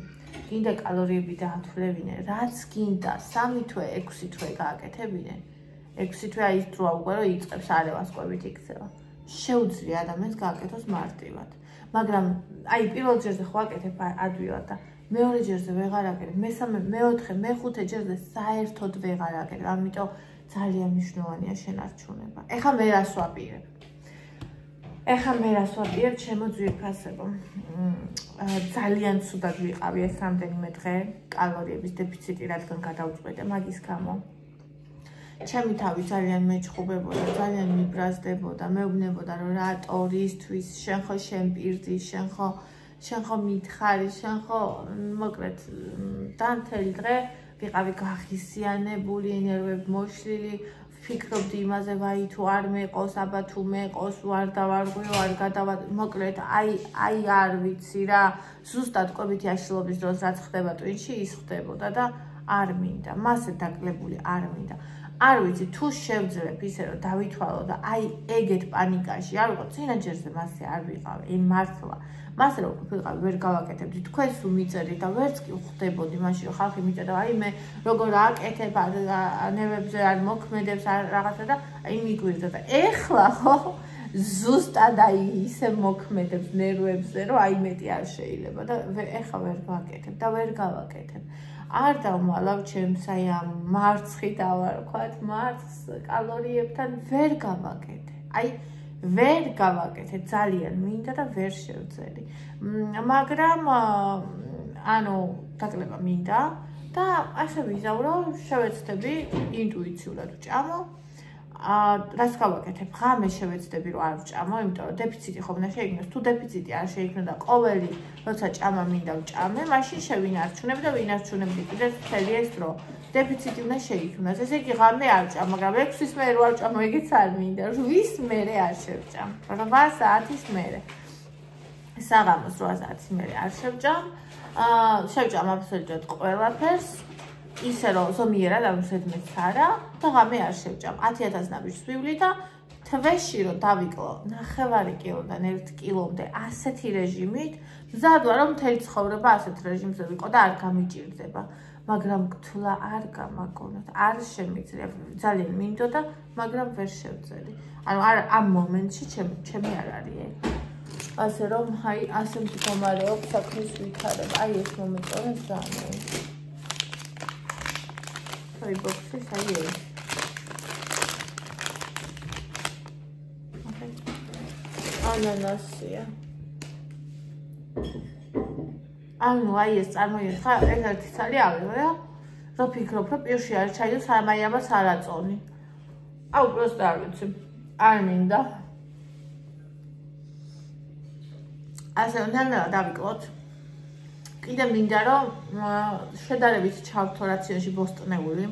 A: გინდა კალორიები დაათვლებინე, რაც გინდა 3 თვე, 6 თვე გააკეთებინე. 6 თვე აი დროა უკვე რომ იწყებს არევას კვებით იქცევა. შეუძლია ადამიანს გააკეთოს მარტივად. მაგრამ აი პირველ ჯერზე ხო აკეთებ ადვილად და მეორე ჯერზე ვეღარ აკეთებ, მესამე, მეოთხე, მეხუთე ჯერზე საერთოდ ვეღარ აკეთებ. ამიტომ ძალიან მნიშვნელოვანია შენარჩუნება. ეხა მე რას ვაპირებ? ეხა მე რას ვაპირებ ჩემო ძვირფასებო? ძალიან ცუდად ვიყავი ეს რამდენიმე დღე კალორიების დეფიციტი რადგან გადავწყვეტე მაგის გამო. ჩემი თავი ძალიან მეჭხუბებოდა, ძალიან მიბრაზდებოდა, მეუბნებოდა, რომ რატორისთვის შენ ხო შენ პირდი, შენ ხო შენ ხო მითხარი, შენ ხო მოკლედ დანთელი დღე ვიყავი გახისიანებული, ნერვები მოშლილი, ფიქრობდი იმაზე, ვაი თუ არ მეყოს, აბა თუ მეყოს, ვარ დავარღვიო, არ გადავა, მოკლედ აი აი არ ვიცი რა, ზუსტად ყვებითი აშლობის დროს რაც ხდება ტვინში, ის ხდებოდა და არ მინდა, მასე დაკლებული არ მინდა. არ ვიცი თუ შევძლებ ისე რომ დავითვალო და აი ეგეთ პანიკაში არ ვიყო წინაჯერზე მასე არ ვიყავ იმ მართლა. მასე რომ ვიყავ ვერ გავაკეთებდი. თქვენს უ მიწერდი და ვერც კი ხვდებოდი მაშინ რომ ხალხი მიწერდა აი მე როგორ აკეთებ ნერვებზე არ მოქმედებს რაღაცა და აი მიგვირდა. და ეხლა ხო ზუსტად აი ისე მოქმედებს ნერვებზე რომ აი მეტი არ შეიძლება და ეხლა ვერ გავაკეთებ და ვერ გავაკეთებ არ დავმალავ ჩემს აი ამ მარცხი დავარქვათ მარცხს კალორიებთან ვერ გავაკეთე. აი ვერ გავაკეთე ძალიან მინდა და ვერ შევძელი. მაგრამ ანუ დაკლება მინდა და ასე ვიზავრო შევეცდები ინტუიციურად ვჭამო ა რას გავაკეთებ? ღამე შევეცდები რომ არ ვჭამო, იმიტომ რომ დეფიციტი ხომ უნდა შეიქმნას. თუ დეფიციტი არ შეიქმნა ყოველი როცა ჭამა მინდა ვჭამე, მაშინ შევინარჩუნებ და ვინარჩუნებდი კიდე მთელი ეს დრო. დეფიციტი უნდა შეიქმნას. ესე იგი ღამე არ ვჭამ, მაგრამ 6-ის მერე არ ვჭამ, ეგეც არ მინდა. 8-ის მერე არ შევჭამ. 8 საათის მერე. საღამოს 8 საათის მერე არ შევჭამ. აა შევჭამ აბსოლუტურად ყველაფერს. ისე რომ ზომიერად არ უსედმეც არა და ღამე არ შევჭამ. 10000 ნაბიჯს ვივლი და თვეში რომ დავიკლო 9 კილოდან 1 კილომდე ასეთი რეჟიმით. მზად ვარ რომ მთელი ცხოვრება ასეთ რეჟიმზე ვიყო და არ გამიჭirdება. მაგრამ გთვლა არ გამაგონოთ არ შემიძლია ძალიან მინდოდა მაგრამ ვერ შევძელი. ანუ არ ამ მომენტში ჩემ ჩემი არ არის ასე რომ აი ასე მდგომარეობს საქმის ვითარება აი ეს მომენტი ძალიან აი ბოქსი საერთოდ ანანასია ანუ აი ეს წარმოიდგინე ხა ერთ-ერთი ცალი ავიღე რა ფიქრობ რომ პირში არ ჩაიდო სამაიამა სარაწონი. აუ პროსტა არ ვიცი. არ მინდა. ასე უნდა დავიკლოთ კიდე მინდა რომ შედარებით ჩავთო რაციონში ბოსტნეული.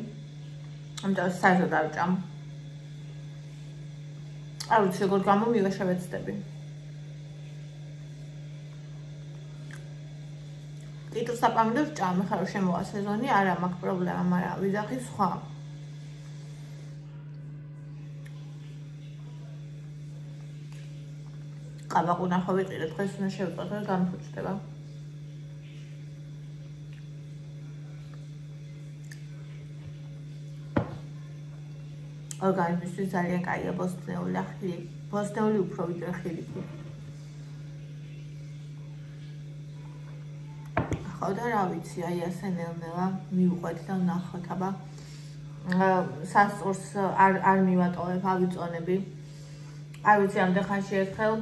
A: ამიტომ საერთოდ არ ჭამ. არ ვიცი როგორ გამომივა შევეცდები. კიდე საპამიდოს ჭამ ხარო შემოა სეზონი არა მაქვს პრობლემა მაგრამ ვიძახი სხვა. ყაბაყუნა ხო ვიყიდე დღეს უნდა შევწოთ და განფუჭდება ორგანიზმისთვის ძალიან კაია ბოსტნეული ახალი ბოსტნეული უფრო ვიდრე ხილიკი ხო და რა ვიცი აი ასე ნელ-ნელა მიუყვეთ და ნახოთ აბა. სასწორს არ არ მივატოვებ ავიწონები. არ ვიცი ამდენ ხანში ერთხელ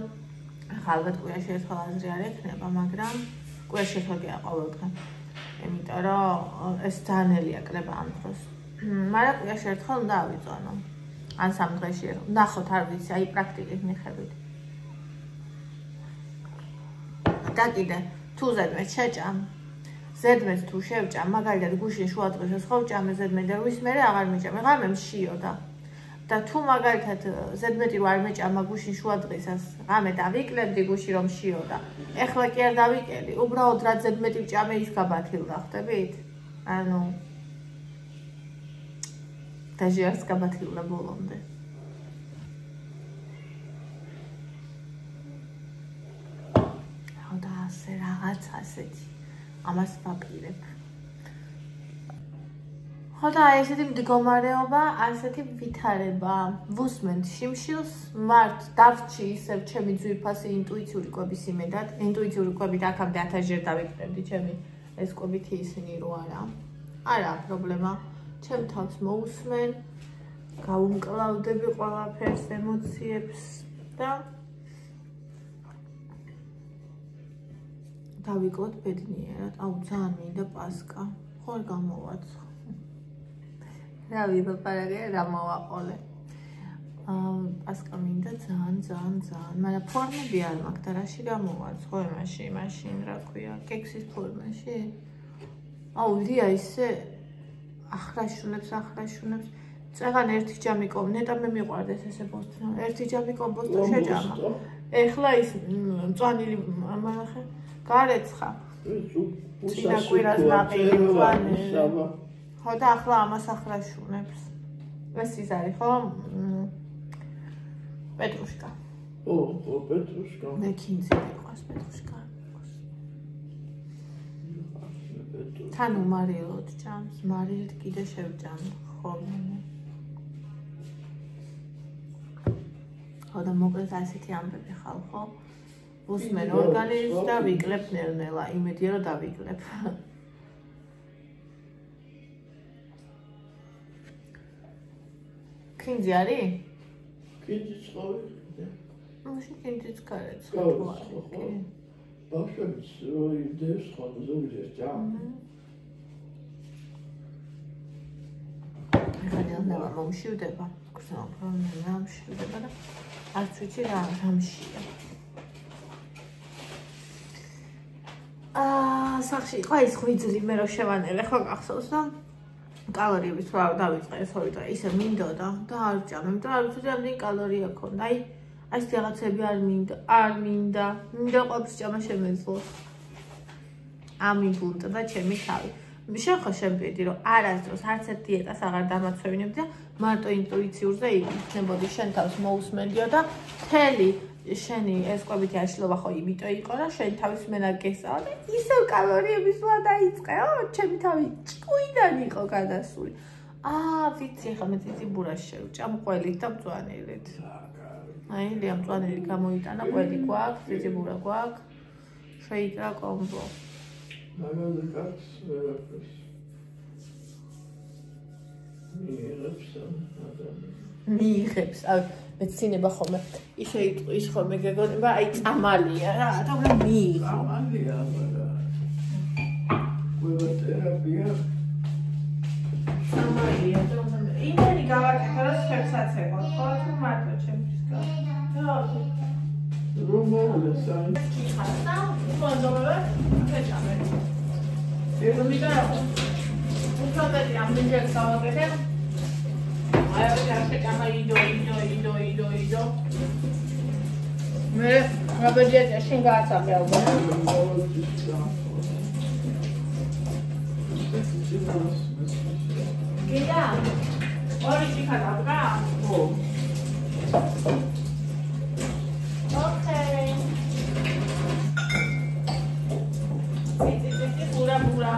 A: ხალხად კვიაში ერთხელ აზრი არ ექნება მაგრამ კვიაში ერთხელ კი აყოლოდღე იმიტომ რომ ეს ძანელია კრება ამ დროს მაგრამ კვიაში ერთხელ უნდა ავიწონო. ან სამ დღეში. ნახოთ, არ ვიცი, აი პრაქტიკის მიხედვით. და კიდე, თუ ზედმეტ შეჭამ, ზედმეტ თუ შევჭამ, მაგალითად გუშინ შუა დღეში ხოვჭამე ზედმეტ და ვის მე აღარ მიჭამე, ღამე მშიოდა. და თუ მაგალითად ზედმეტი რო არ მეჭამა გუშინ შუა დღესაც, ღამე დავიკლებდი გუში რომ მშიოდა. ეხლა კი არ დავიკელი, უბრალოდ რა ზედმეტი ჭამე ის გაბათილდა, ხტებით? ანუ დაჟიარს გაბათილა ბოლომდე. ხოდა ასე რაღაც ასეთი. ამას ვაპირებ. ხოდა ესეთი მდგომარეობა, ასეთი ვითარება. ვუსმენთ შიმშილს, მართ დავრჩი ისევ ჩემი ძვირფასი ინტუიციური კვების იმედად. ინტუიციური კვებით აქამდე 1000-ჯერ დავიკრებდი ჩემი ეს კვებითი ისინი რო არა. არა პრობლემა. ჩემ თავს მოусმენ, გაუმკლავდები ყველაფერს, ემოციებს და დავიკლოთ ბედნიერად. აუ, ძალიან მინდა პასკა. ხო არ გამოვაცხო. რა ვიბაპარაგე, რა მოვაყოლე. აა, პასკა მინდა ძალიან, ძალიან, ძალიან, მაგრამ ფორმები არ მაქვს და რაში გამოვაცხო იმაში, მაშინ რა ქვია, კექსის ფორმაში? აუ, ლია ისე ახრაშუნებს ახრაშუნებს. წეგან ერთი ჯამი კომ ნეტა მე მიყვარდეს ესე პოსტო ერთი ჯამი კომ პოსტო შეჭამა. ეხლა ის მწვანილი ამახე გარეცხა. ცინა კვირას ნაყიდი მწვანილი ხო და ახლა ამას ახრაშუნებს. ეს ის არის ხო? პეტრუშკა.
B: ო ო პეტრუშკა.
A: მე კინძი მიყვარს პეტრუშკა თან უმარიელოდ ჭამს, მარილით კიდე შევჭამ ხოლმე. ხოდა მოკლედ ასეთი ამბები ხალხო. უსმენ ორგანიზმს და ვიკლებ ნელ-ნელა, იმედია რომ დავიკლებ. კინძი არის?
B: კინძი ცხოვრება.
A: მაშინ კინძიც კარეთ.
B: ბავშვებს როი დევს ხოლმე ზოგიერთ ჯამ.
A: განელნება მომშივდება. გზა პრობლემა მომშივდება და არც ვიცი რა რამშია. აა სახში ყა ის ხვიძლი მე რო შევანელე ხო გახსოვს და კალორიების რა დავიწყე ეს ორი დღე ისე მინდოდა და არ ჭამე, იმიტომ რომ ვიცი რამდენი კალორია ქონდა. აი ეს რაღაცები არ მინდა, არ მინდა. მინდა ყოფს ჭამა შემეძლო. ამიბუნდა და ჩემი თავი. შენ ხო შემპედი რომ არასდროს არც ერთ დიეტას აღარ დამაცვევინებდი და მარტო ინტუიციურზე იქნებოდი შენ თავს მოусმენდიო და თელი შენი ეს კვებითი აშლობა ხო იმიტო იყო რა შენ თავის მენა გესაო და ისევ კალორიების ვა დაიწყეო ჩემი თავი ჭკუიდან იყო გადასული. აა ვიცი ხა მე ციციბურას შევჭამ ყველით და მწვანილით აი ლია მწვანილი გამოიტანა. ყველი გვაქვს ციციბურა გვაქვს. შეიკრა კომბო
B: მაგალითად კაც ვერაფერს მიიღებს ადამიანი
A: მიიღებს. აი მეცინება ხოლმე. ისე ის ხოლმე გეგონება აი წამალია რა და უნდა მიიღო.
B: წამალია მაგრამ თერაპია
A: სამარია თუმცა იმენი გავაკეთე რომ ხერხსაც ეყო ხო თუ მარტო ჩემთვის გა
B: რომ მოვიდეს აი
A: ხასა კონდომე ეჭამე ემომიდა უცბად ამ მინჯერ გავაკეთე აი ეს ასე კამა იდო იდო იცი იცი პურა პურა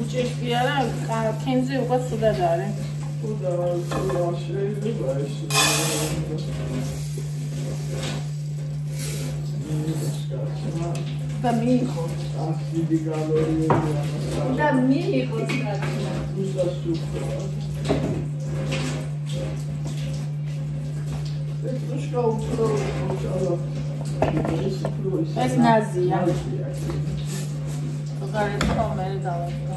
A: უჭეშკი არა კენზე უკვე სუდად არის
B: და რა შეიძლება ეს
A: და მიიღო
B: ასიდი გალორიები ამას
A: და მიიღო კაცი
B: ეს
A: ნაზია.
B: ნაზია.
A: გარეთ ხომე დავაკო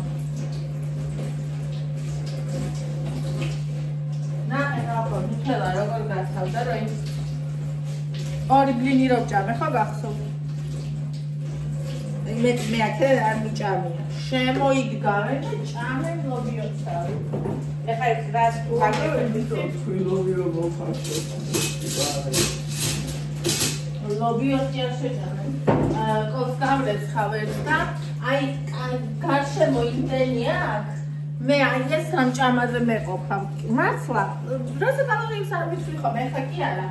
A: ნა ეხლა ნუთელა როგორ გაცავდა რომ ის ორი ბლინი რო ჭამე ხო გახსოვ? მე მე აქე არ მიჭამია. შემოიდგავე და ჭამე ლობიოცავი ეხლა ეს რას თუ აკეთებ
B: თბილოვი
A: არ კოსკავლეს ხავერს და აი გარშემო იმდენი აქვს მე აი ეს სამჭამაზე მეყოფა მართლა როცა კალორიებს არ ვიცვი ხომ ეხა კი არა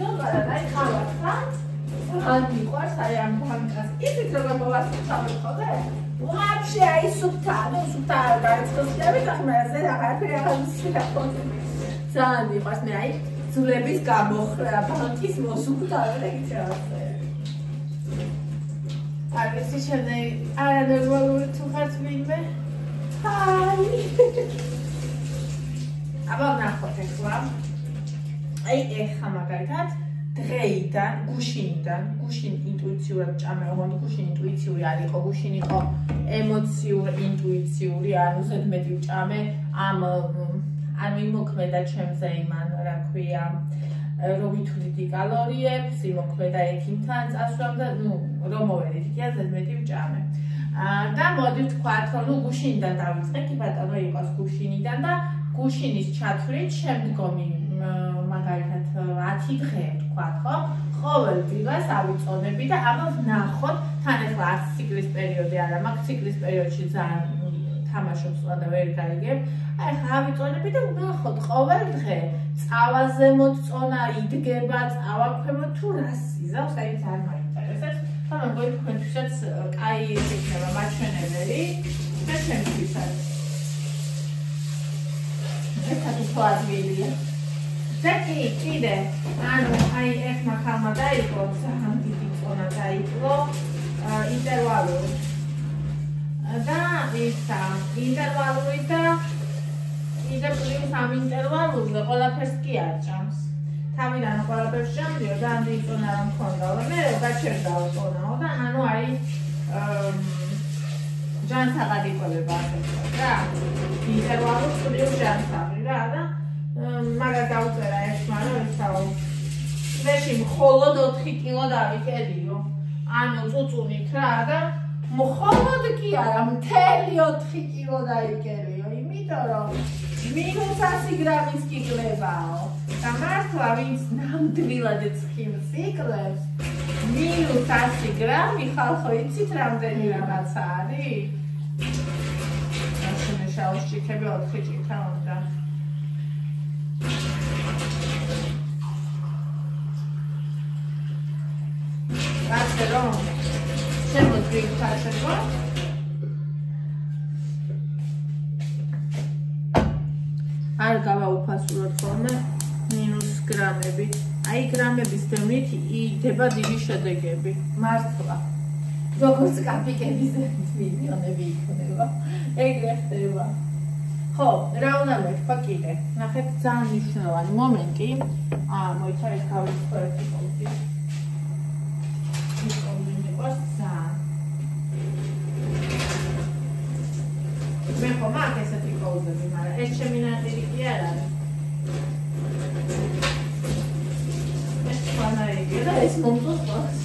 A: ზოგადად აი ხალხს რა ან მიყვარს აი ამ ბანკას ისიც როგორ მოვასწავლე ხოლმე ვაფშე აი სუფთა ნუ სუფთა გაიწოდები და მე ასე რაღაცა რაღაცა ძალიან მიყვარს მე აი ძულების გამოხრა ბანკის და იცი რაღაცა არის ისინი არანორმალური თუ ხართ ვინმე? ჰაი. აბა ნახოთ ახლა. აი ეხა მაგალითად დღეიდან, გუშინიდან, გუშინ ინტუიციურად ჭამე, ოღონდ გუშინ ინტუიციური არ იყო, გუშინ იყო ემოციური, ინტუიციური, ანუ ზედმეტი ჭამე ამ ანუ იმოქმედა ჩემზე იმან, რა ქვია, რომ ვითვლითი კალორიებს, იმოქმედა ექიმთან წასვლამ და ნუ რომ მოვედით იქ ზედმეტი ვჭამე. აა და მოდი ვთქვათ, რომ ნუ გუშინიდან დავიწყე, კი ბატონო იყოს გუშინიდან და გუშინის ჩათვლით შემდგომი მაგალითად 10 დღე ვთქვათ, ხო? ყოველ დღეს ავიწოდები და ამას ნახოთ, თან ახლა 100 ციკლის პერიოდი არა, მაგ ციკლის პერიოდში ძალიან თამაშობს და ვერ გაიგებ. აი ხავიწონები და ნახოთ ყოველ დღე წავაზე მოწონა იდგება წავა ქვემოთ თუ რას იზავს აი ძალიან მაინტერესებს. და მეგონი თქვენთვისაც კაი იქნება მაჩვენებელი. და ჩვენთვისაც ეს უფრო ადვილია და კი კიდე. ანუ აი ეს მახალმა დაიყო ძალიან დიდი წონა დაიწყო. ინტერვალური და ისა ინტერვალური და კიდე პლუს ამ ინტერვალულზე ყველაფერს კი არჭამს. თავიდან ყველაფერს შემდიო და ამდე იწონა რომ მქონდა, მე გაჩერ დავწონაო და ანუ აი ჯანსაღად იყოლება ასე რა. ინტერვალულ პლუს ჯანსაღი რა და მაგა დავწერა ერთმა რომ ისაო წვეში მხოლოდ 4 კილო დავიკედიო. ანუ წუწუნით რა და მხოლოდ კი არა მთელი 4 კილო დაიკერიო, იმიტომ რომ მინუს 100 გრამის კიკლებაო. და მართლა ვინც ნამდვილად ცხიმს იკლებს, მინუს 100 გრამი ხალხო იცით რამდენი რაღაცა არის? ასე შაუს ჭიქები 4 ჭიქა უნდა. ასე რომ შემოგვი ხარშება არ გავაუფასუროთ ხოლმე მინუს გრამები. აი გრამების დემით იდება დიდი შედეგები. მართლა. როგორც კაპიკების მილიონები იქნება. ეგრე ხდება. ხო, რა უნდა მეთქვა კიდე? ნახეთ ძალიან მნიშვნელოვანი მომენტი. აა, მოიცა ეს გავლის პროექტი მაგრამ ეს ჩემი ნადირი კი არ არის. ეს ფანაიგი და ეს მომწონს.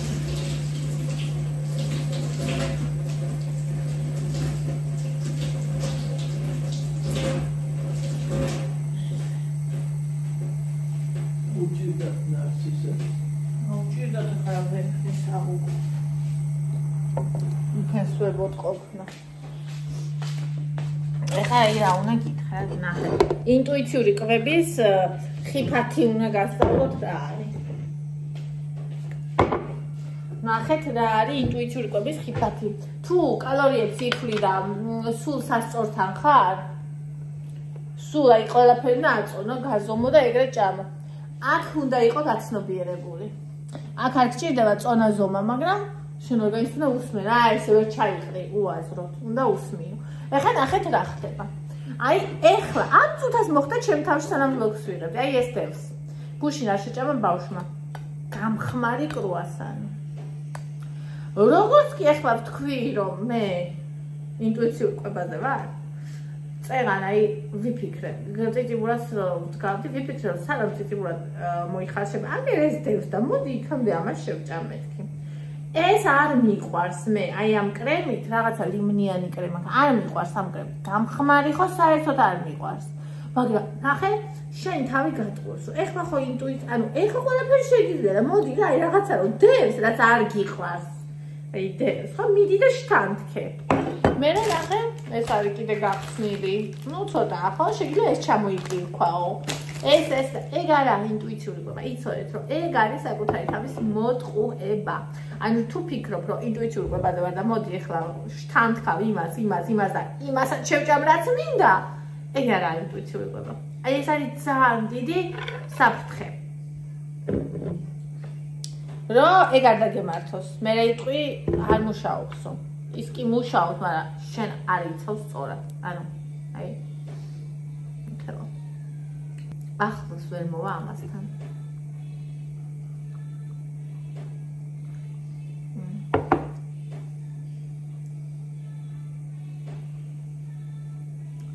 A: ვებოთ ყოფნა. ეხა აი რა უნდა გითხრა, ნახე. ინტუიციური კვების ხიფათი უნდა გასწავლოთ რა არის. ნახეთ რა არის ინტუიციური კვების ხიფათი. თუ კალორიებს ითვლი და სულ სასწორთან ხარ, სულ აი ყველაფერი ნაწონო, გაზომო და ეგრე ჭამო. აქ უნდა იყოს გაცნობიერებული. აქ არ გჭირდება წონა ზომა, მაგრამ შენ ორგანიზმს უნდა უსმე რა ესე ვერ ჩაიყრი უაზროთ უნდა უსმიო ეხლა ნახეთ რა ხდება. აი ეხლა ამ წუთას მოხდა ჩემ თავში სანამ მოგსვირებ აი ეს დევს გუშინ არ შეჭამა ბავშმა გამხმარი კრუასანი. როგორც კი ეხლა ვთქვი რომ მე ინტუიციური ყვებაზე ვარ წერან აი ვიფიქრე. გწიწიბურას ვდგავდი ვიფიქრე რომ სანამ წიწიბურად მოიხარშება. ამერ ეს დევს და მოდი იქამდე ამას შევჭამეთქი ეს არ მიყვარს მე, აი ამ კრემით, რაღაცა ლიმნიანი კრემა, არ მიყვარს ამ კრემით. გამხმარი ხო საერთოდ არ მიყვარს. მაგრამ ნახე, შენ თავი გატყურს. ეხლა ხო ინტუიც, ანუ ეხლა ყველაფერი შეგიძლია, მოდი რა, რაღაცა რომ დევს, რაც არ გიყვარს. აი დევს, ხო მიდი და შთანთქე. მე რა ნახე, ეს არის კიდე გახსნილი. ნუ ცოტა, ხო შეგიძლია ეს ჩამოიყირქვაო. ეს ეს ეგ არა ინტუიციური ყვება, იცოდეთ რომ ეგ არის საკუთარი თავის მოტყუება. ანუ თუ ფიქრობ რომ ინტუიციური ყვებაზე ვარ და მოდი ახლა შთანთქავ იმას, იმას, იმას და იმასაც შევჭამ რაც მინდა, ეგ არა ინტუიციური ყვება. აი ეს არის ძალიან დიდი საფრთხე. რო ეგ არ დაგემართოს, მე რა იტყვი არ მუშაობსო. ის კი მუშაობს, მაგრამ შენ არ იცავს სწორად. ანუ აი ახლოს ვერ მოვა ამასთან.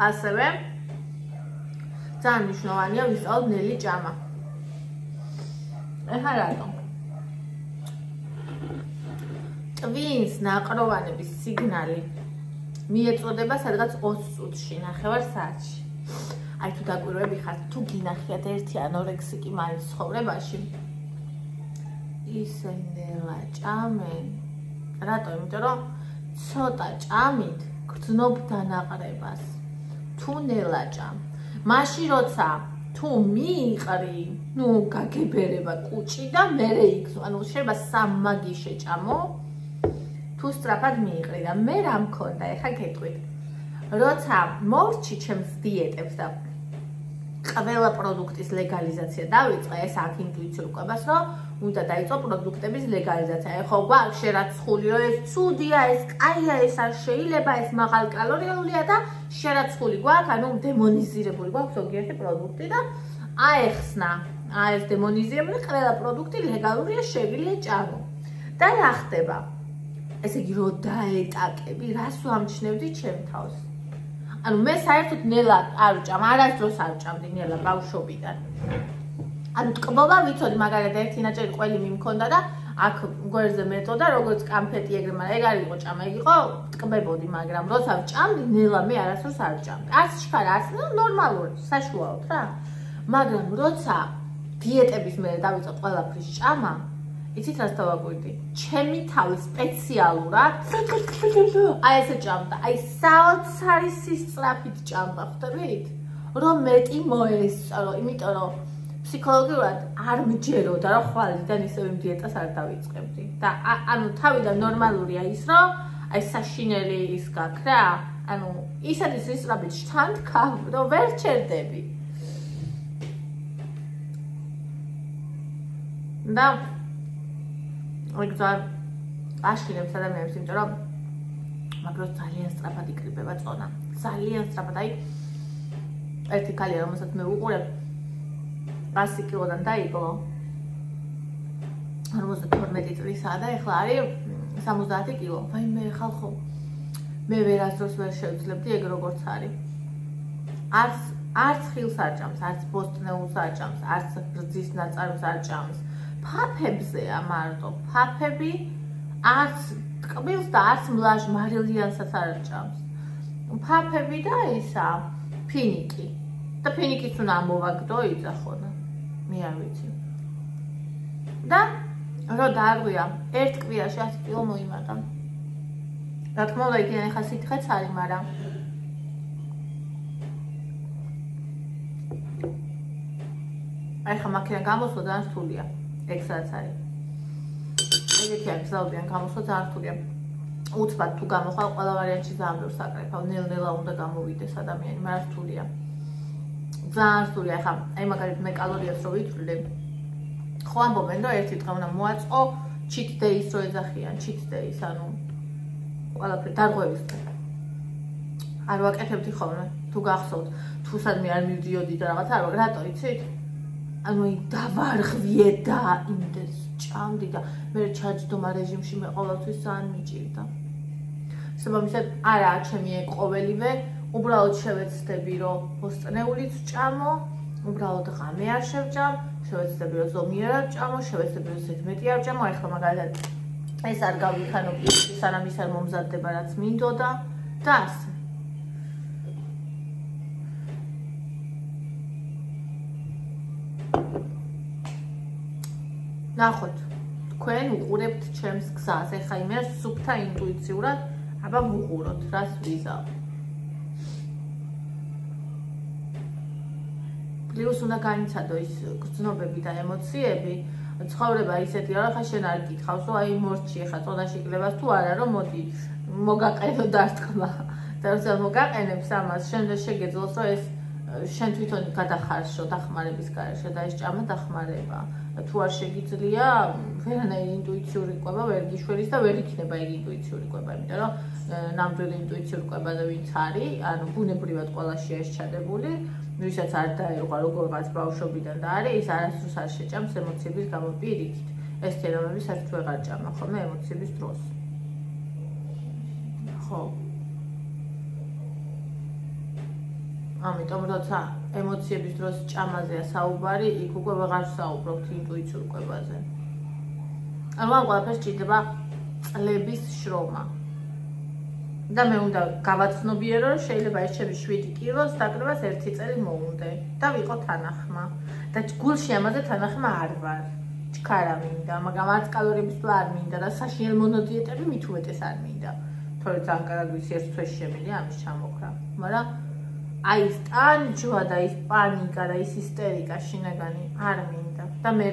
A: ასევე ძალიან მნიშვნელოვანია ვისწავლოთ ნელი ჭამა. ეხლა რატომ? ტვინს ნაყროვანების სიგნალი მიეწოდება სადღაც 20 წუთში, ნახევარ საათში. აი თუ დაკვირვები ხართ, თუ გინახიათ ერთი ანორექსიკი მაინც ცხოვრებაში, ისე ნელა ჭამენ. რატო? იმიტომ რომ ცოტა ჭამით გრძნობ დანაყრებას. თუ ნელა ჭამ. მაშინ როცა თუ მიიყრი, ნუ გაგებერება კუჭი და მერე იქ, ანუ შეიძლება სამმაგი შეჭამო. თუ სწრაფად მიიყრი და მე რა მქონდა, ეხა გეტყვით. როცა მორჩი ჩემს დიეტებს და ყველა პროდუქტის ლეგალიზაცია დავიწყე ეს აქ ინტუიციურ ყვებას რომ უნდა დაიწყო პროდუქტების ლეგალიზაცია. ეხლა გვაქვს შერაცხული რომ ეს ცუდია, ეს კაია, ეს არ შეიძლება, ეს მაღალ კალორიულია და შერაცხული გვაქვს, ანუ დემონიზირებული გვაქვს ზოგიერთი პროდუქტი და აეხსნა. აი ეს დემონიზირებული ყველა პროდუქტი ლეგალურია, შეგვიძლია ჭამო. და რა ხდება? ესე იგი რომ დაეტაკები, რას ვამჩნევდი ჩემ თავს? ანუ მე საერთოდ ნელა არ ვჭამ, არასდროს არ ვჭამდი ნელა ბავშვობიდან. ანუ ტკბობა ვიცოდი, მაგალითად ერთი ნაჭერი ყველი მიმქონდა და აქ გვერდზე მეტოდა როგორც კამფეტი ეგრე, მაგრამ ეგ არ იყო ჭამა, ეგ იყო ტკბებოდი, მაგრამ როცა ვჭამდი ნელა მე არასდროს არ ვჭამდი. არც შეხარ, არც ნორმალური, საშუალოდ რა. მაგრამ როცა დიეტების მე დავიწყე ყველაფრის ჭამა, იცით რას დავაკვირდი? ჩემი თავი სპეციალურად აი ესე ჭამდა. აი საოცარი სისწრაფით ჭამდა, ხვდებით? რომ მეტი მოესწრო, იმიტომ რომ ფსიქოლოგიურად არ მჯეროდა რომ ხვალიდან ისევე დიეტას არ დავიწყებდი. და ანუ თავიდან ნორმალურია ის, რომ აი საშინელი ის გაქვს რა. ანუ ისეთი სისწრაფით შთანთქავ, რომ ვერ ჩერდები. და ძალიან აშკილებს ადამიანებს, იმიტომ რომ მაგრამ ძალიან სწრაფად იკრიბება წონა. ძალიან სწრაფად, აი ერთი ქალია რომელსაც მე უყურებ 100 კილოდან დაიკლო 52 წლისაა და ეხლა არის 70 კილო. აი მე ხალხო მე ვერასდროს ვერ შევძლებდი ეგ როგორც არის. არც არც ხილს არ ჭამს, არც ბოსტნეულს არ ჭამს, არც რძის ნაწარმს არ ჭამს. ფაფებზეა მარტო. ფაფები არც ტკბილს და არც მლაშ მარილიანსაც არ ჭამს. ფაფები და ისა ფინიკი. და ფინიკიც უნდა ამოვაგდო იძახონ. მე არ ვიცი. და რო დააღვია ერთ კვირაში 100 კილო მოიმატა. რა თქმა უნდა, იქიდან ახლა სითხეც არის, მაგრამ აი ხა მაქიდან გამოსვლა ძალიან რთულია. ეგ სადაც არის. ეგეთი არის ზავდიან გამოსვლა ძალიან რთულია. უცბად თუ გამოხვალ ყველა ვარიანტში ძალიან ბევრ საკრეფავ, ნელ-ნელა უნდა გამოვიდეს ადამიანი, მაგრამ რთულია. ძალიან რთულია ხა. აი მაგალითად მე კალორიებს რო ვიწვლე, ხო ამბობენ რომ ერთი დღე უნდა მოაწყო cheat days რო ეძახიან cheat days ანუ ყველაფერი დარღვევის დღე არ ვაკეთებდი ხოლმე თუ გახსოვთ თუ სადმე არ მივდიოდი და რაღაცა არ ვაკეთე რატო იცით ანუ აი დავარღვიე და იმდეს ჭამდი და მე ჩაჯდომა რეჟიმში მე ყოველთვის ძალიან მიჭირდა. შესაბამისად არა ჩემი ეგ ყოველივე უბრალოდ შევეცდები რომ მოსწნეულიც ჭამო უბრალოდ ღამე არ შევჭამ შევეცდები რომ ზომიერად ჭამო, შევეცდები რომ ზედმეტი არ ჭამო, ახლა მაგალითად ეს არ გავიხანო პირში, სანამ ის არ მომზადდება რაც მინდოდა. და ასე. ნახოთ, თქვენ უყურებთ ჩემს გზას, ეხა იმერ სუფთა ინტუიციურად აბა ვუყუროთ, რას ვიზავ. პლუს უნდა განიცადო ის გრძნობები და ემოციები. ცხოვრება ისეთია, რომ ხა შენ არ გითხავს, რომ აი მორჩი ხა წონაში კლებას თუ არა, რომ მოდი მოგაყენო დარტყმა. და როცა მოგაყენებს ამას, შენ შეგეძლოს, რომ ეს შენ თვითონ გადახარშო დახმარების გარეშე და ეს ჭამა დახმარება. თუ არ შეგიძლია, ვერანაირი ინტუიციური ყვება ვერ გიშველის და ვერ იქნება ეგ ინტუიციური ყვება, იმიტომ რომ ნამდვილი ინტუიციური ყვება და ვინც არის, ანუ ბუნებრივად ყველაში ეს ჩადებული, ვისაც არ დაერღვა როგორღაც ბავშვობიდან და არის ის არასდროს არ შეჭამს ემოციების გამო პირიქით. ეს თერაპები საერთოდ ვეღარ ჭამა ხოლმე ემოციების დროს. ხო. ამიტომ როცა ემოციების დროს ჭამაზეა საუბარი, იქ უკვე ვეღარ საუბრობთ ინტუიციურ კვებაზე. ანუ ამ ყველაფერს ჭირდება წლების შრომა. და მე უნდა გავაცნობიერო შეიძლება ეს ჩემი 7 კილოს დაკრებას 1 წელი მოუნდე და ვიყო თანახმა და გულში ამაზე თანახმა არ ვარ ჩქარა მინდა მაგრამ არც კალორიების პლა არ მინდა და საშიელ მონოდიეტები მით უმეტეს არ მინდა თორე ძალიან კარგი ვიცი ერთ თვეში შემიძლია ამის ჩამოხრა მაგრამ აი ეს ტანჯვა და ის პანიკა და ის ისტერიკა შინაგანი არ მინდა და მე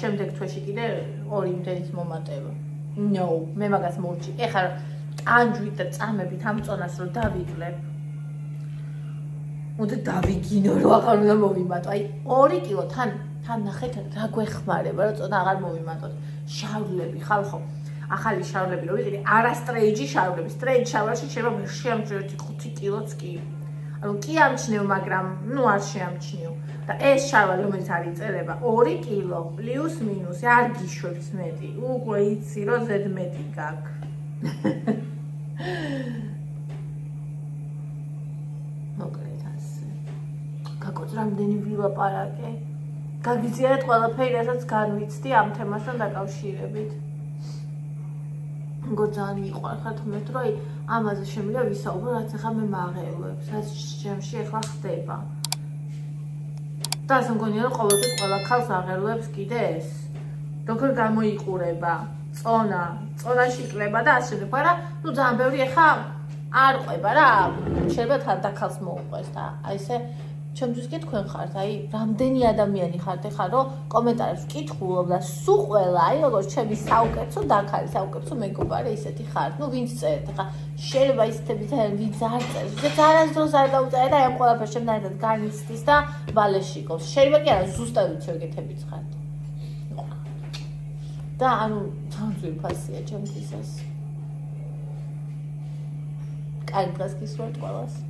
A: შემდეგ თვეში კიდე ორი იმდენიც მომატება no მე მაგას მოვჭი ეხლა ტანჯვით და წამებით ამ წონას რომ დავიკლებ. უნდა დავიგინო რომ აღარ უნდა მოვიმატო. აი 2 კილო თან თან ნახეთ რა გვეხმარება რომ წონა აღარ მოვიმატოთ. შავლები ხალხო. ახალი შავლები რო ვიყიდე, არა სტრეიჯი შავლები. სტრეიჯ შავრაში შეიძლება შეამჩნევი 5 კილოც კი. ანუ კი ამჩნევ, მაგრამ ნუ არ შეამჩნევ. და ეს შარვა რომელიც არის წერება 2 კილო პლუს მინუს არ გიშვებს მეტი. უკვე იცი რომ ზედ მეტი გაქვს. მოკლედ ასე. გაკოც რამდენი ვილაპარაკე? გაგიზიარეთ ყველაფერი, რასაც განვიცდი ამ თემასთან დაკავშირებით. გოძანი მიყვარხართ მე თუ აი ამაზე შემიძლია ვისაუბრო, რაც ახლა მე მაღელვებს, რაც ჩემში ახლა ხდება. და ასე მგონია რომ ყოველთვის ყველა ხალხს აღელვებს კიდე ეს. როგორ გამოიყურება? წონა, წონაში კლება და ასე შემდეგ, მაგრამ ნუ ძალიან ბევრი ახლა არ ყვება რა. შეიძლება თან დაკალს მოუყვეს და აი ესე ჩემთვის კი თქვენ ხართ, აი რამდენი ადამიანი ხართ ახლა რომ კომენტარებს კითხულობ და სულ ყველა, აი როგორც ჩემი საუკეთესო დაკალი, საუკეთესო მეგობარი ისეთი ხართ. ნუ ვინც წერთ ახლა შეიძლება ისეთები წერენ, ვინც არ წერს. ეს არასდროს არ დაუწერე და აი ამ ყველაფერს შემდეგად განიცდის და ვალეში ყავს. შეიძლება კი არა ზუსტად ვიცი ეგეთებიც ხართ. და ანუ თამძვი ფასია ჩემთვის ეს. კარგას გისურვებთ ყველას.